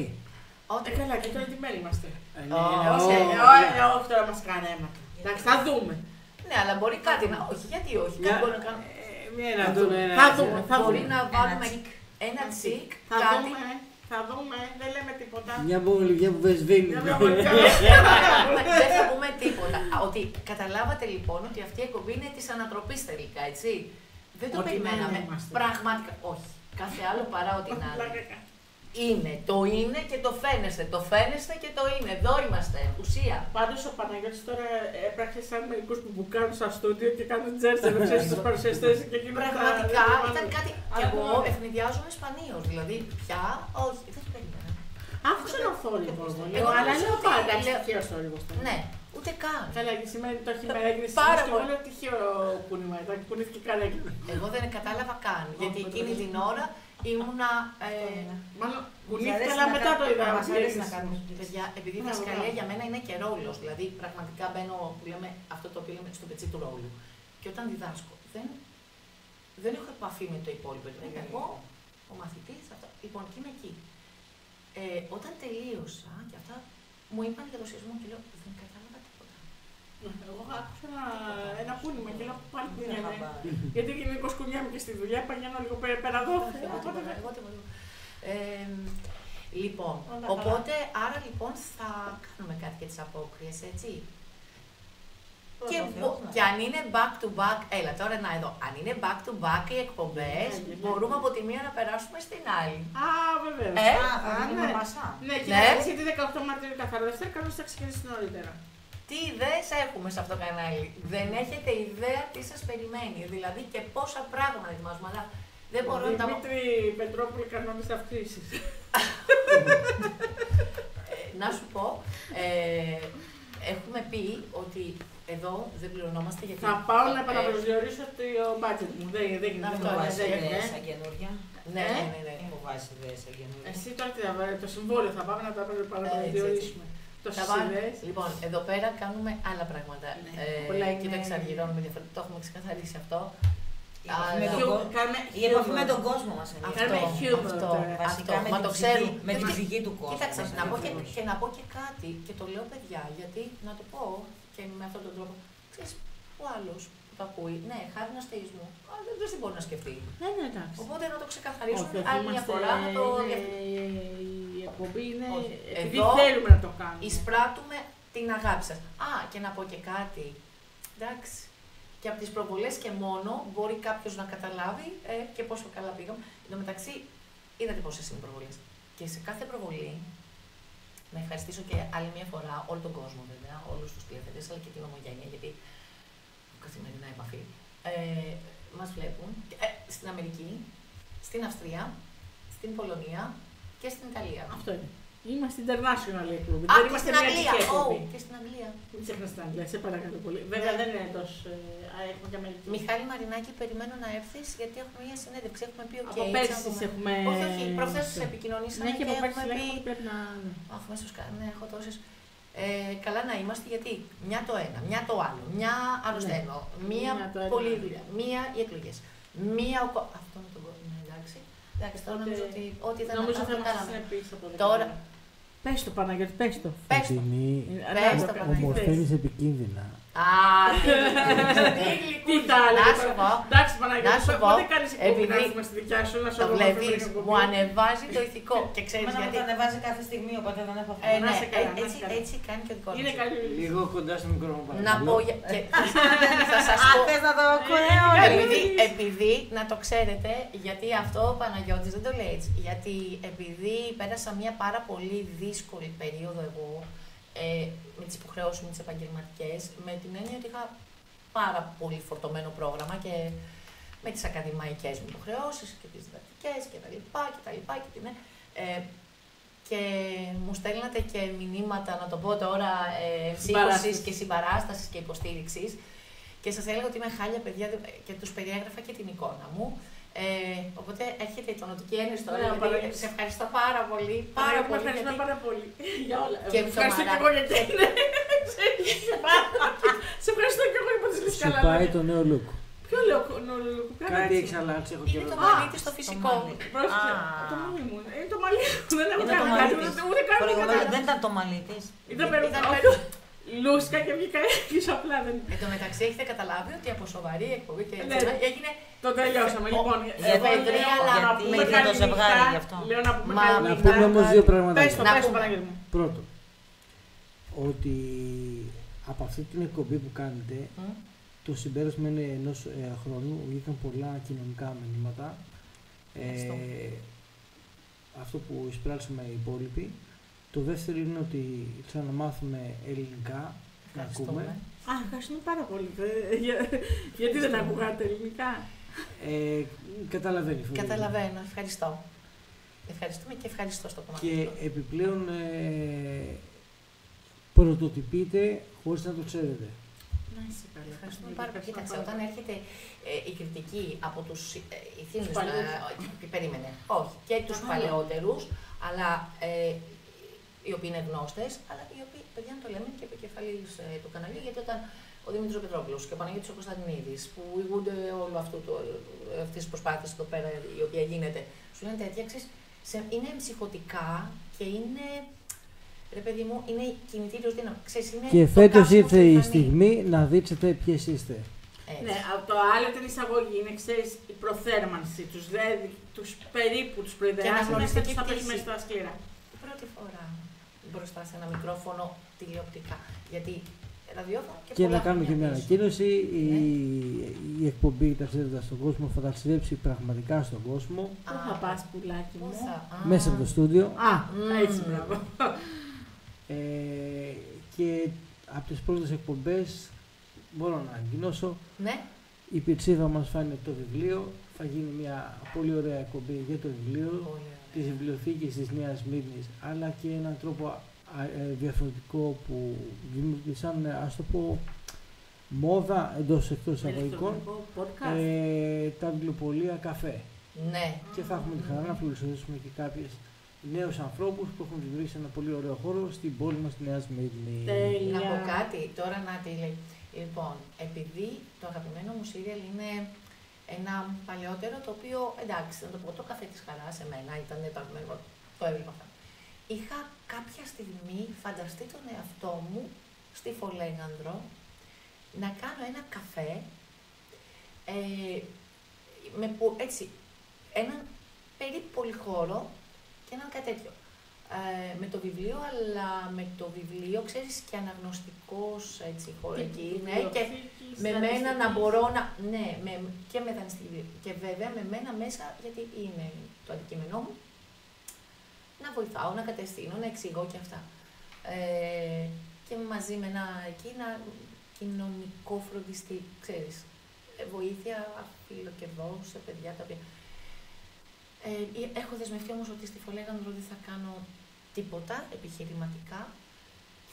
Ό,τι Ε, καλά, και τώρα τι μέρη είμαστε. Ε, Ω, ναι, όχι, ω, Ε, όχι. Όχι, όχι, τώρα μας κάνει αίματα. Εντάξει, θα δούμε. Ναι, αλλά μπορεί κάτι να. Όχι, γιατί όχι. Μια- Κάτι μπορεί να κάνουμε. ε, Μια να Θα δούμε δούμε, ένα. θα δούμε, θα Μπορεί δούμε. να βάλουμε τσικ. ένα τσικ, Θα κάτι. δούμε, θα δούμε, δεν λέμε τίποτα. Μια μπογλυβιά που βεσβήνει. Για μια βολιά. Δεν θα πούμε τίποτα. Α, Ότι καταλάβατε λοιπόν ότι αυτή η εκπομπή είναι της ανατροπής τελικά, έτσι. Δεν το Ό,τι περιμέναμε. να είμαστε. Πραγματικά. Όχι. Κάθε άλλο παρά ότι να είναι. Πλάκα. Είναι. Το είναι και το φαίνεστε. Το φαίνεστε και το είναι. Εδώ είμαστε. Ουσία. Πάντως ο Παναγιώτης τώρα έπραξε σαν μερικούς που μπουκάρουν στα στούντιο και κάνουν τζέρσι να ξέρεις τους παρουσιαστές και εκείνα τα- Πραγματικά τα- ήταν κάτι. Αλλά Και εγώ ναι. ευνηδιάζομαι σπανίως. Δηλαδή πια. Όχι, δεν το περίμενα. Άκουσα ένα θόρυβο εγώ, Εγώ λέω, αλλά νομίζω λέω ότι- πάντα λέω- τυχαίο θόρυβο. Ναι, ούτε καν. Καλά, και σήμερα το έχει παρέγκριση. Πάρα και πολύ. εγώ λέω τυχαίο πούνημα, ήταν κουνήθηκε η καρέκλα. Εγώ δεν κατάλαβα καν. Γιατί Όχι, εκείνη δεν την ώρα ήμουνα. ε, Μάλλον Μας κουνήθηκε, αρέσει αλλά να μετά κάνουμε- το είδα. μας αρέσει να κάνουμε. Παιδιά, επειδή η Μπράβο, δασκαλία μπράβο. για μένα είναι και ρόλος. Δηλαδή, πραγματικά μπαίνω που λέμε, αυτό το οποίο λέμε στο πετσί του ρόλου. Και όταν διδάσκω, δεν, δεν έχω επαφή με το υπόλοιπο. Δηλαδή, Ναι, εγώ, ο μαθητής, αυτό. Λοιπόν, και είμαι εκεί. Ε, όταν τελείωσα και αυτά, μου είπαν για το σεισμό και λέω, δεν κατάλαβα τίποτα. Εγώ άκουσα ένα, ένα πούνημα και λέω πάλι Δεν κουνιέμαι. είχα πάρει. Γιατί γενικώ κουνιέμαι και στη δουλειά, πηγαίνω λίγο πέρα, πέρα εδώ. Εγώ Οπότε τίποτα, δεν- εγώ τίποτα. Ε, λοιπόν, Όλα οπότε, άρα λοιπόν θα κάνουμε κάτι για τις απόκριες, έτσι. Και, Πρώτα μπο- Θεός να και αν είναι back to back, έλα τώρα να εδώ, αν είναι back to back οι εκπομπές, Ναι, ναι, ναι. μπορούμε από τη μία να περάσουμε στην άλλη. Α, βεβαίως. Ε, Α, θα Α, δίνουμε ναι. μασά. Ναι, και Ναι. γιατί 18 Μαρτίου είναι καθαρό Δευτέρα, καλό θα ξεκινήσει νωρίτερα. Τι ιδέες έχουμε σε αυτό το κανάλι. Δεν έχετε ιδέα τι σας περιμένει. Δηλαδή και πόσα πράγματα ετοιμάζουμε. Αλλά δεν μπορώ να τα πω. Δημήτρη Πετρόπουλη, κανόνες αυξήσεις. Ε, να σου πω, ε, έχουμε πει ότι εδώ δεν πληρωνόμαστε γιατί. Θα πάω να Ε, επαναπροσδιορίσω το budget μου. Δεν, δεν γίνεται. Αυτό Μην μου είναι, βάζεις δεν δεν γίνεται. ιδέες σαν καινούργια. Ναι, Ε; ναι, ναι. ναι. Μην μου βάζεις ιδέες σαν καινούργια. Εσύ τώρα τι θα βάλει, το συμβόλαιο θα πάμε να τα επαναπροσδιορίσουμε. Το Θα βάλω- ιδέες. Λοιπόν, εδώ πέρα κάνουμε άλλα πράγματα. Ναι. Ε, Πολλά και το είναι- εξαργυρώνουμε διαφορετικά. Το έχουμε ξεκαθαρίσει αυτό. Η επαφή με Αλλά- τον κο- Κάνουμε Η επαφή humor. με τον κόσμο μας Αυτό, ενδιαφέρει. Κάνουμε humor αυτό, τώρα. Βασικά αυτό. με Μα την το ψυχή- ξέρουν. Με την Γιατί- ψυχή του κόσμου. Κοίταξε, μας να πω και, ενδιαφέρει. και να πω και κάτι, και το λέω παιδιά, γιατί να το πω και με αυτόν τον τρόπο. Ξέρεις, ο άλλος που το ακούει, ναι, χάρη να αστεϊσμού, αλλά δεν ξέρει τι μπορεί να σκεφτεί. Ναι, ναι, εντάξει. Οπότε να το ξεκαθαρίσουμε Όχι, όχι, άλλη μια είμαστε- φορά. Να το είναι- διαφ- Η εκπομπή είναι. Όχι. Επειδή Εδώ θέλουμε να το κάνουμε. Εισπράττουμε την αγάπη σας. Α, και να πω και κάτι. Εντάξει. Και από τις προβολές και μόνο μπορεί κάποιος να καταλάβει ε, και πόσο καλά πήγαμε. Εν τω μεταξύ, είδατε πόσες είναι οι προβολές. Και σε κάθε προβολή, να ευχαριστήσω και άλλη μια φορά όλο τον κόσμο βέβαια, όλους τους τηλεθετές, αλλά και την ομογένεια, γιατί καθημερινά επαφή, ε, μας βλέπουν ε, στην Αμερική, στην Αυστρία, στην Πολωνία και στην Ιταλία. Αυτό είναι. Είμαστε international η εκπομπή. Α, Δεν και είμαστε στην μια Αγγλία. δική Ω, εκπομπή. και στην Αγγλία. Μην ξεχνάς την Αγγλία, σε παρακαλώ πολύ. Βέβαια Ναι. δεν είναι εντός. Έχουμε και Αμερική. Μιχάλη Μαρινάκη, περιμένω να έρθεις γιατί έχουμε μια συνέντευξη. Έχουμε πει: OK. Από έτσι πέρσι να δούμε». έχουμε. Όχι, όχι, προχθές Ναι. επικοινωνήσαμε Ναι, και, και από πέρσι έχουμε λέγαμε ότι πει. πρέπει να. ναι. Αχ, μέσα στους κα- ναι, έχω τόσες. Ε, καλά να είμαστε γιατί μια το ένα, μια το άλλο, μια αρρωσταίνω, μία Μια το ένα. πολλή δουλειά, μία οι εκλογές. Μία ο κο- Αυτό με τον κόσμο, ναι, εντάξει. Εντάξει, τώρα Οπότε, νομίζω ότι ό,τι δεν Νομίζω αυτό θα μας κάναμε. είναι πίσω από Τώρα- Πες το Παναγιώτη, πες το. Πες το. Φωτεινή, Ε, Πες ναι, το, τι Παναγιώτη. ομορφαίνεις θες. επικίνδυνα. Α, τι Τι γλυκούλη. τα Να έλεγα σου τώρα. πω, Εντάξει Να Παναγιώτη, σου πω, πότε κάνεις εκπομπή να επειδή- έρθουμε στη δικιά σου να σου το πω βλέπεις, αυτή την εκπομπή. μου ανεβάζει το ηθικό. Και ξέρεις Εμένα μου γιατί. το ανεβάζει κάθε στιγμή, οπότε δεν έχω Ε, Να ναι, είσαι καλά, ε, να έτσι, είσαι καλά. έτσι κάνει και ο δικό Είναι μου. καλή. Λίγο κοντά στο μικρόφωνο Να παρακαλώ. πω για- και θα σας Αν πω, θες να το ακούω, Ε, επειδή, επειδή, να το ξέρετε, γιατί αυτό ο Παναγιώτης δεν το λέει έτσι, γιατί επειδή πέρασα μια πάρα πολύ δύσκολη περίοδο εγώ, ε, με τις υποχρεώσεις μου τις επαγγελματικές, με την έννοια ότι είχα πάρα πολύ φορτωμένο πρόγραμμα και με τις ακαδημαϊκές μου υποχρεώσεις και τις διδακτικές και τα λοιπά και τα λοιπά και την, ε, και μου στέλνατε και μηνύματα, να το πω τώρα, ε, Συμπαράστασης. σήκωσης και συμπαράστασης και υποστήριξης. και σας έλεγα ότι είμαι χάλια παιδιά και τους περιέγραφα και την εικόνα μου. Ε, οπότε έρχεται η τονοτική έννοια τώρα. Ναι, γιατί παρακαλώ. σε ευχαριστώ πάρα πολύ. Πάρα Πάρα πολύ. πολύ. Ευχαριστώ γιατί- πάρα πολύ για όλα. Και ευχαριστώ το και εγώ γιατί είναι. Σε ευχαριστώ και εγώ που τις λες Σου καλά. πάει λόγια. το νέο look. Ποιο λέω νόλο Κάτι έχει αλλάξει, έχω Είναι καιρό. το να- μαλλί της στο φυσικό. μαλλί. Πρόσεχε. Α. Το μαλλί μου. είναι. Είναι το μαλλί μου. Δεν έχω Είναι το κάνει μαλλί κάτι. της. ούτε- Ούτε καν Προηγουμένως κατάλαβα. δεν ήταν το μαλλί της. Ήταν περίπου. Ήταν όχι. Λούσκα και βγήκα έξω απλά. δεν- Εν τω μεταξύ έχετε καταλάβει ότι από σοβαρή εκπομπή και Ναι. έτσι έγινε. Το τελειώσαμε. Ο- Λοιπόν, γιατί- εγώ λέω αλλά να γιατί πούμε είναι το καληνύχτα. ζευγάρι γι' αυτό. Λέω να πούμε Μα- Να καληνύχτα. πούμε όμως δύο πράγματα. Πες το, Να πες το πούμε. Παναγιώτη μου. Πρώτον, ότι από αυτή την εκπομπή που κάνετε, Μμ. το συμπέρασμα είναι ενός χρόνου, βγήκαν πολλά κοινωνικά μηνύματα. Ευχαριστώ. Ε, αυτό που εισπράξαμε οι υπόλοιποι. Το δεύτερο είναι ότι ήθελα να μάθουμε ελληνικά, να ακούμε. Ευχαριστούμε. Α, ευχαριστούμε πάρα πολύ. Ε, για- Γιατί δεν ακούγατε ελληνικά; Ε, καταλαβαίνει. φοβερή. Καταλαβαίνω. Ευχαριστώ. Ευχαριστούμε και ευχαριστώ στο κομμάτι. Και αυτό. επιπλέον ε, πρωτοτυπείτε χωρίς να το ξέρετε. Να είσαι καλά. Ευχαριστούμε πάρα πολύ. Κοίταξε, όταν έρχεται ε, η κριτική από τους ε, ηθήνους, Τους παλιότερους. ε, περίμενε, όχι, και τους Α, παλαιότερους, αλλά ε, οι οποίοι είναι γνώστες, αλλά οι οποίοι, παιδιά, να το λέμε και επικεφαλής ε, του καναλιού, γιατί όταν ο Δημήτρης Πετρόπουλος και ο Παναγιώτης ο Κωνσταντινίδης, που ηγούνται όλο αυτού το, αυτής της προσπάθειας εδώ πέρα, η οποία γίνεται, σου λένε τέτοια, ξέρεις, σε- είναι ψυχοτικά και είναι. Ρε παιδί μου, είναι κινητήριος δύναμη. Ξέρεις, είναι Και το φέτος καύσιμο ήρθε στη η μηχανή. στιγμή να δείξετε ποιες είστε. Έτσι. Ναι, από το άλλο την εισαγωγή είναι, ξέρεις, η προθέρμανση, τους δηλαδή, τους περίπου, τους προειδεάσεις, μέσα αναγνωριστική τους θα πέσει πτήση. μέσα στα σκληρά. Η πρώτη φορά μπροστά σε ένα μικρόφωνο τηλεοπτικά. Γιατί ραδιόφωνο και, Και πολλά να κάνουμε και χρόνια μια πίσω. ανακοίνωση. Η, Ναι. η εκπομπή Ταξιδεύοντα στον κόσμο θα ταξιδέψει πραγματικά στον κόσμο Α, Πού θα πας, πουλάκι Πού μου; θα, α, μέσα από το στούντιο. Α, Μμμ. έτσι, μπράβο. Ε, και από τις πρώτες εκπομπές μπορώ να ανακοινώσω Ναι, η πητσίδα μας φάνηκε το βιβλίο. Θα γίνει μια πολύ ωραία εκπομπή για το βιβλίο πολύ ωραία. Της βιβλιοθήκης της Νέας Μύρνης αλλά και έναν τρόπο α, ε, διαφορετικό που δημιουργήσαν, ε, ας το πω, μόδα εντός εκτός εισαγωγικών Ηλεκτρονικό podcast. ε, τα βιβλιοπολία καφέ. Ναι, Και θα έχουμε τη χαρά να φιλοξενήσουμε και κάποιες νέους ανθρώπους που έχουν δημιουργήσει ένα πολύ ωραίο χώρο στην πόλη μας, στη Νέα Σμύρνη. Τέλεια. να πω κάτι τώρα να τη λέει. Λοιπόν, επειδή το αγαπημένο μου σύριαλ είναι ένα παλαιότερο το οποίο εντάξει, να το πω το καφέ της χαράς σε μένα ήταν το αγαπημένο, μου, το έβλεπα αυτά. Είχα κάποια στιγμή φανταστεί τον εαυτό μου στη Φολέγανδρο να κάνω ένα καφέ ε, με, πο- έτσι, έναν περίπου πολυχώρο και έναν κάτι τέτοιο. Ε, με το βιβλίο, αλλά με το βιβλίο, ξέρεις, και αναγνωστικός, έτσι, χώρο εκεί, ναι, και Βιβλιοθήκη, με μένα να στατιστική. μπορώ να, ναι, με, και με δανειστική, και βέβαια με μένα μέσα, γιατί είναι το αντικείμενό μου, να βοηθάω, να κατευθύνω, να εξηγώ και αυτά. Ε, και μαζί με ένα εκεί, ένα κοινωνικό φροντιστή, ξέρεις, ε, βοήθεια αφιλοκερδό σε παιδιά τα οποία... Ε, έχω δεσμευτεί όμως ότι στη Φολέγανδρο δεν θα κάνω τίποτα επιχειρηματικά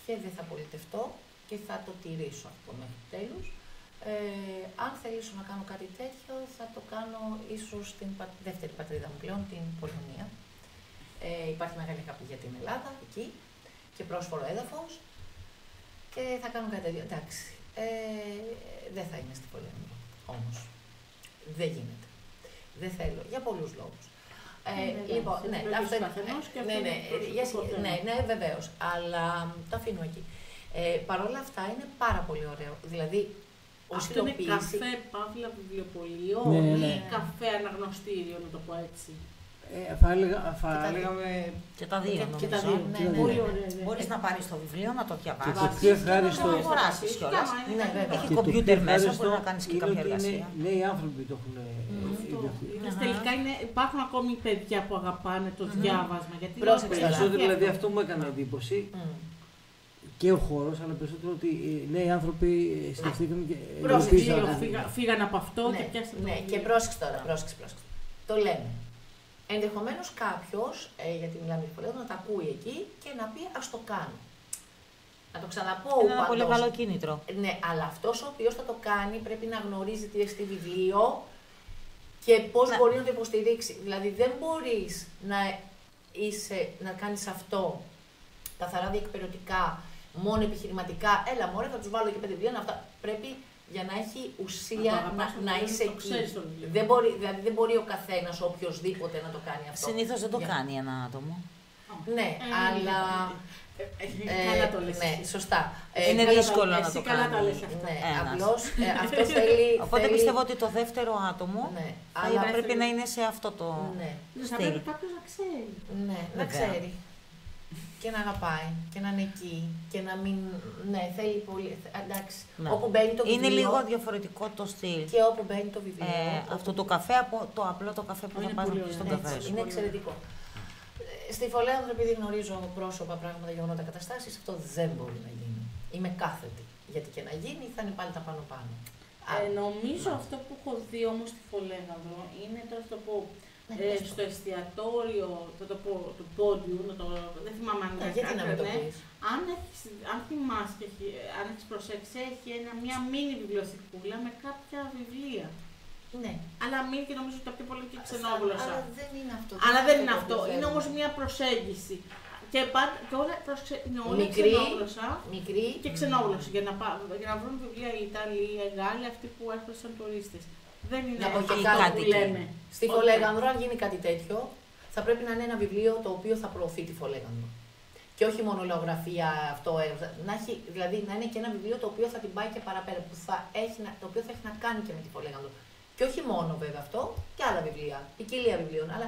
και δεν θα πολιτευτώ και θα το τηρήσω αυτό μέχρι τέλους. Ε, αν θελήσω να κάνω κάτι τέτοιο, θα το κάνω ίσως στην πα- δεύτερη πατρίδα μου πλέον, την Πολωνία. Ε, υπάρχει μεγάλη αγάπη για την Ελλάδα εκεί και πρόσφορο έδαφος και θα κάνω κάτι τέτοιο. Εντάξει, ε, δεν θα είναι στην Πολωνία όμως. Δεν γίνεται. Δεν θέλω, για πολλούς λόγους. Ε, Ναι, ναι, λοιπόν, σε ναι, επίπεδο αυτό είναι. καθενός και Ναι, αυτό ναι, είναι προσωπικό για συ- θέμα. ναι, ναι, βεβαίως. Αλλά μ, το αφήνω εκεί. Ε, Παρ' όλα αυτά είναι πάρα πολύ ωραίο. Δηλαδή, ως Αυτό είναι υλοποίηση. καφέ, παύλα, βιβλιοπωλείο Ναι, ναι, ή ναι. καφέ αναγνωστήριο, να το πω έτσι. Ε, θα, έλεγα, θα Και τα δύο. λέγαμε Και τα δύο Και- νομίζω. και τα δύο, ναι, Και τα ναι, δύο. Πολύ ναι. ωραία. ναι. Μπορείς να πάρεις το βιβλίο, να το Και διαβάσεις. το πιο και να ευχάριστο- το αγοράσεις κιόλας. Ναι, βέβαια. Έχει και το κομπιούτερ πιο μέσα, ευχάριστο μπορεί να κάνεις και είναι κάποια ότι είναι εργασία. Νέοι άνθρωποι το έχουν ε, Αυτό. ιδιοκτήσει. Γιατί Αχα. τελικά είναι, υπάρχουν ακόμη παιδιά που αγαπάνε το Μμμ. διάβασμα. Γιατί Πρόσεξε λέω, τώρα. Περισσότερο αυτό. δηλαδή αυτό μου έκανε εντύπωση Μμ. και ο χώρος, αλλά περισσότερο ότι οι νέοι άνθρωποι ε, σκεφτήκαν και Πρόσεξε, υλοποίησαν λίγο, αυτό. φύγα- φύγαν από αυτό και Ναι, πιάσαν το ναι, βιβλίο. και πρόσεξε τώρα, πρόσεξε, πρόσεξε. Το λέμε. Ενδεχομένως κάποιος, ε, γιατί μιλάμε για πολλές, να τα ακούει εκεί και να πει Α το κάνω. Να το ξαναπώ Είναι ένα πολύ πάντως. καλό κίνητρο. Ναι, αλλά αυτός ο οποίος θα το κάνει πρέπει να γνωρίζει τι έχει βιβλίο και πώς Ναι. μπορεί να το υποστηρίξει. Δηλαδή δεν μπορείς να, είσαι, να κάνεις αυτό καθαρά διεκπαιρεωτικά, μόνο επιχειρηματικά. Έλα μωρέ, θα τους βάλω και πέντε βιβλία. να Αυτά. Πρέπει για να έχει Να ουσία το να, αγαπάς το να βιβλίο, είσαι να το ξέρεις εκεί. το βιβλίο. Δεν μπορεί, δηλαδή δεν μπορεί ο καθένας, ο οποιοδήποτε να το κάνει αυτό. Συνήθως δεν το Για- κάνει ένα άτομο. Ναι, Ε, αλλά... ε, ε, ε, Καλά το λες ναι, εσύ. σωστά. Ε, Είναι καλά δύσκολο τα- να εσύ το καλά κάνει. τα λες αυτά. Ναι, Ένας. απλώς ε, αυτός θέλει... Οπότε θέλει- πιστεύω ότι το δεύτερο άτομο Ναι, θα αλλά πρέπει να είναι σε αυτό το Ναι, Θα στυλ. πρέπει κάποιος να ξέρει. ναι, να Βέβαια. ξέρει. Και να αγαπάει και να είναι εκεί και να μην. Ναι, θέλει πολύ. Εντάξει. Ναι. Όπου μπαίνει το βιβλίο. Είναι λίγο διαφορετικό το στυλ. Και όπου μπαίνει το βιβλίο. Ε, όπου- αυτό το καφέ από το απλό το καφέ που Είναι θα πας πολύ να πεις στον ωραίο. καφέ Έτσι, σου. είναι εξαιρετικό. Ε, Στη Φολέανδρο, επειδή γνωρίζω πρόσωπα, πράγματα, γεγονότα, καταστάσεις, αυτό δεν μπορεί να γίνει. Είμαι κάθετη. Γιατί και να γίνει θα είναι πάλι τα πάνω-πάνω. Α, Ε, νομίζω αυτό που έχω δει όμως στη Φολέγαδο είναι τώρα θα το πω. ναι, ε, πες το. στο εστιατόριο, θα το πω, του πόντιου, να το, δεν θυμάμαι αν Ναι, είναι γιατί να μην το ναι. πεις. Αν, έχεις, αν θυμάσαι και έχει, αν έχεις προσέξει, έχει ένα, μια μίνι βιβλιοθηκούλα με κάποια βιβλία. Ναι. Αλλά μην και νομίζω ότι τα πιο πολύ και ξενόγλωσσα. Αλλά δεν είναι αυτό. Αλλά δεν είναι το αυτό. οποίο Είναι όμως θέλουμε. μια προσέγγιση. Και, πάντα, και όλα, πρόσεξε, είναι όλα Μικρή. ξενόγλωσσα Μικρή. και ξενόγλωση για να, πά- για να βρουν βιβλία οι Ιταλοί, οι Γάλλοι, αυτοί που έρχονται σαν τουρίστες. Δεν είναι Να πω και αυτό κάτι που εκεί. λέμε. Στη Ότι- Φολέγανδρο, αν γίνει κάτι τέτοιο, θα πρέπει να είναι ένα βιβλίο το οποίο θα προωθεί τη Φολέγανδρο. Και όχι μόνο λεωγραφία, αυτό, ε, να έχει, δηλαδή να είναι και ένα βιβλίο το οποίο θα την πάει και παραπέρα, που θα έχει, να- το οποίο θα έχει να κάνει και με τη Φολέγανδρο. Και όχι μόνο βέβαια αυτό, και άλλα βιβλία, ποικιλία βιβλίων, αλλά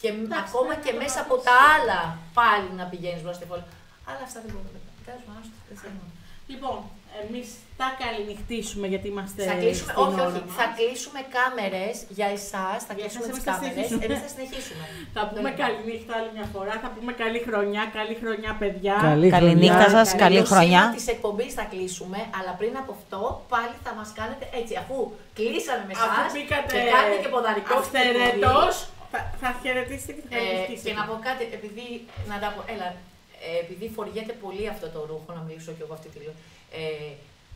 και Εντάξει, ακόμα πρέπει και να το μέσα μάθεις. από τα άλλα πάλι να πηγαίνεις μπροστά στη Φολέγανδρο. Αλλά αυτά δεν μπορούμε να κάνουμε. Τέλος πάντων, άστο, δεν θέλουμε. Λοιπόν, εμείς θα καληνυχτήσουμε γιατί είμαστε. Θα κλείσουμε, στην όχι, ώρα όχι, μας. θα κλείσουμε κάμερες για εσάς, θα Για κλείσουμε εσάς τις εμείς θα κάμερες, συνεχίσουμε. εμείς θα συνεχίσουμε. Θα πούμε Δεν- καλή νύχτα άλλη μια φορά. Θα πούμε καλή χρονιά, καλή χρονιά, παιδιά. Καλή Καληνύχτα χρονιά. σας, καλή Το χρονιά. σήμα της εκπομπής θα κλείσουμε, αλλά πριν από αυτό πάλι θα μας κάνετε έτσι, αφού κλείσαμε με Αφού εσάς μπήκατε και κάνετε και ποδαρικό στην αυθαιρετός, εκπομπή, θα, θα χαιρετήσετε και θα ε, καληνυχτήσετε. και να πω κάτι, επειδή, να τα πω, έλα, ε, επειδή φοριέται πολύ αυτό το ρούχο, να μιλήσω κι εγώ αυτή τη λίγο, ε,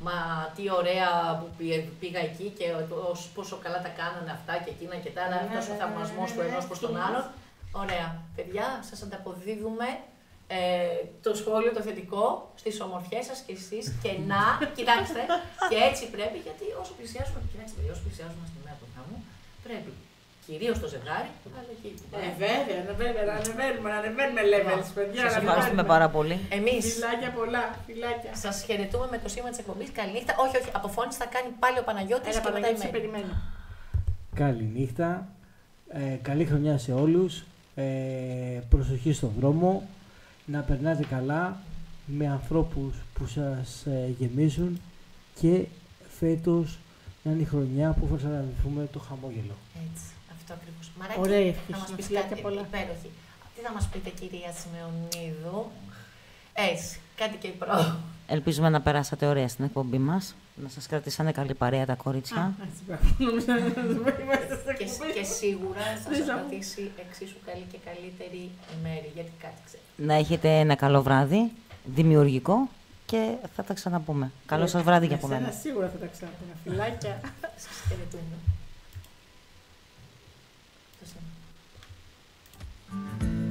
Μα τι ωραία που πη- πήγα εκεί και ως- πόσο καλά τα κάνανε αυτά και εκείνα και τα άλλα. Ναι, αυτός ο ναι, θαυμασμός ναι, του ναι, ενός ναι, προς τον ναι. άλλον. Ωραία. Παιδιά, σας ανταποδίδουμε ε, το σχόλιο το θετικό στις ομορφιές σας και εσείς και να, κοιτάξτε, και έτσι πρέπει, γιατί όσο πλησιάζουμε, κοιτάξτε, παιδιά, όσο πλησιάζουμε στη μέρα του γάμου, πρέπει κυρίως το ζευγάρι, αλλά και η Ε, κουμπάρα. βέβαια, ανεβαίνουμε, να ανεβαίνουμε, να ανεβαίνουμε levels, παιδιά. Σας να ευχαριστούμε ανεβαίνουμε. πάρα πολύ. Εμείς Φιλάκια πολλά, φιλάκια. σας χαιρετούμε με το σήμα της εκπομπής. Καληνύχτα. Όχι, όχι, αποφώνηση θα κάνει πάλι ο Παναγιώτης Ένα και μετά η Παναγιώτη σε Μέρη. περιμένω. Καληνύχτα. Ε, καλή χρονιά σε όλους. Ε, προσοχή στον δρόμο. Να περνάτε καλά με ανθρώπους που σας ε, γεμίζουν και φέτος να είναι η χρονιά που θα ξαναδεθούμε το χαμόγελο. Έτσι, αυτό ακριβώς. Μαράκι, Ωραία η θα ευχή μας σου, πεις φιλάκια κάτι πολλά. υπέροχη. Τι θα μας πείτε κυρία Σιμεωνίδου; Έτσι, κάτι και η προ. Ελπίζουμε να περάσατε ωραία στην εκπομπή μας. Να σας κρατήσανε καλή παρέα τα Α, κορίτσια. έτσι, μπράβο. Νόμιζα να είμαστε σε και, εκπομπή. και σίγουρα θα σας Δεν θα- κρατήσει εξίσου καλή και καλύτερη ημέρη, γιατί κάτι ξέρω. Να έχετε ένα καλό βράδυ, δημιουργικό και θα τα ξαναπούμε. Καλό σας βράδυ και από Εσένα μένα. σίγουρα θα τα ξαναπούμε. Φιλάκια. Σας χαιρετούμε. Bye.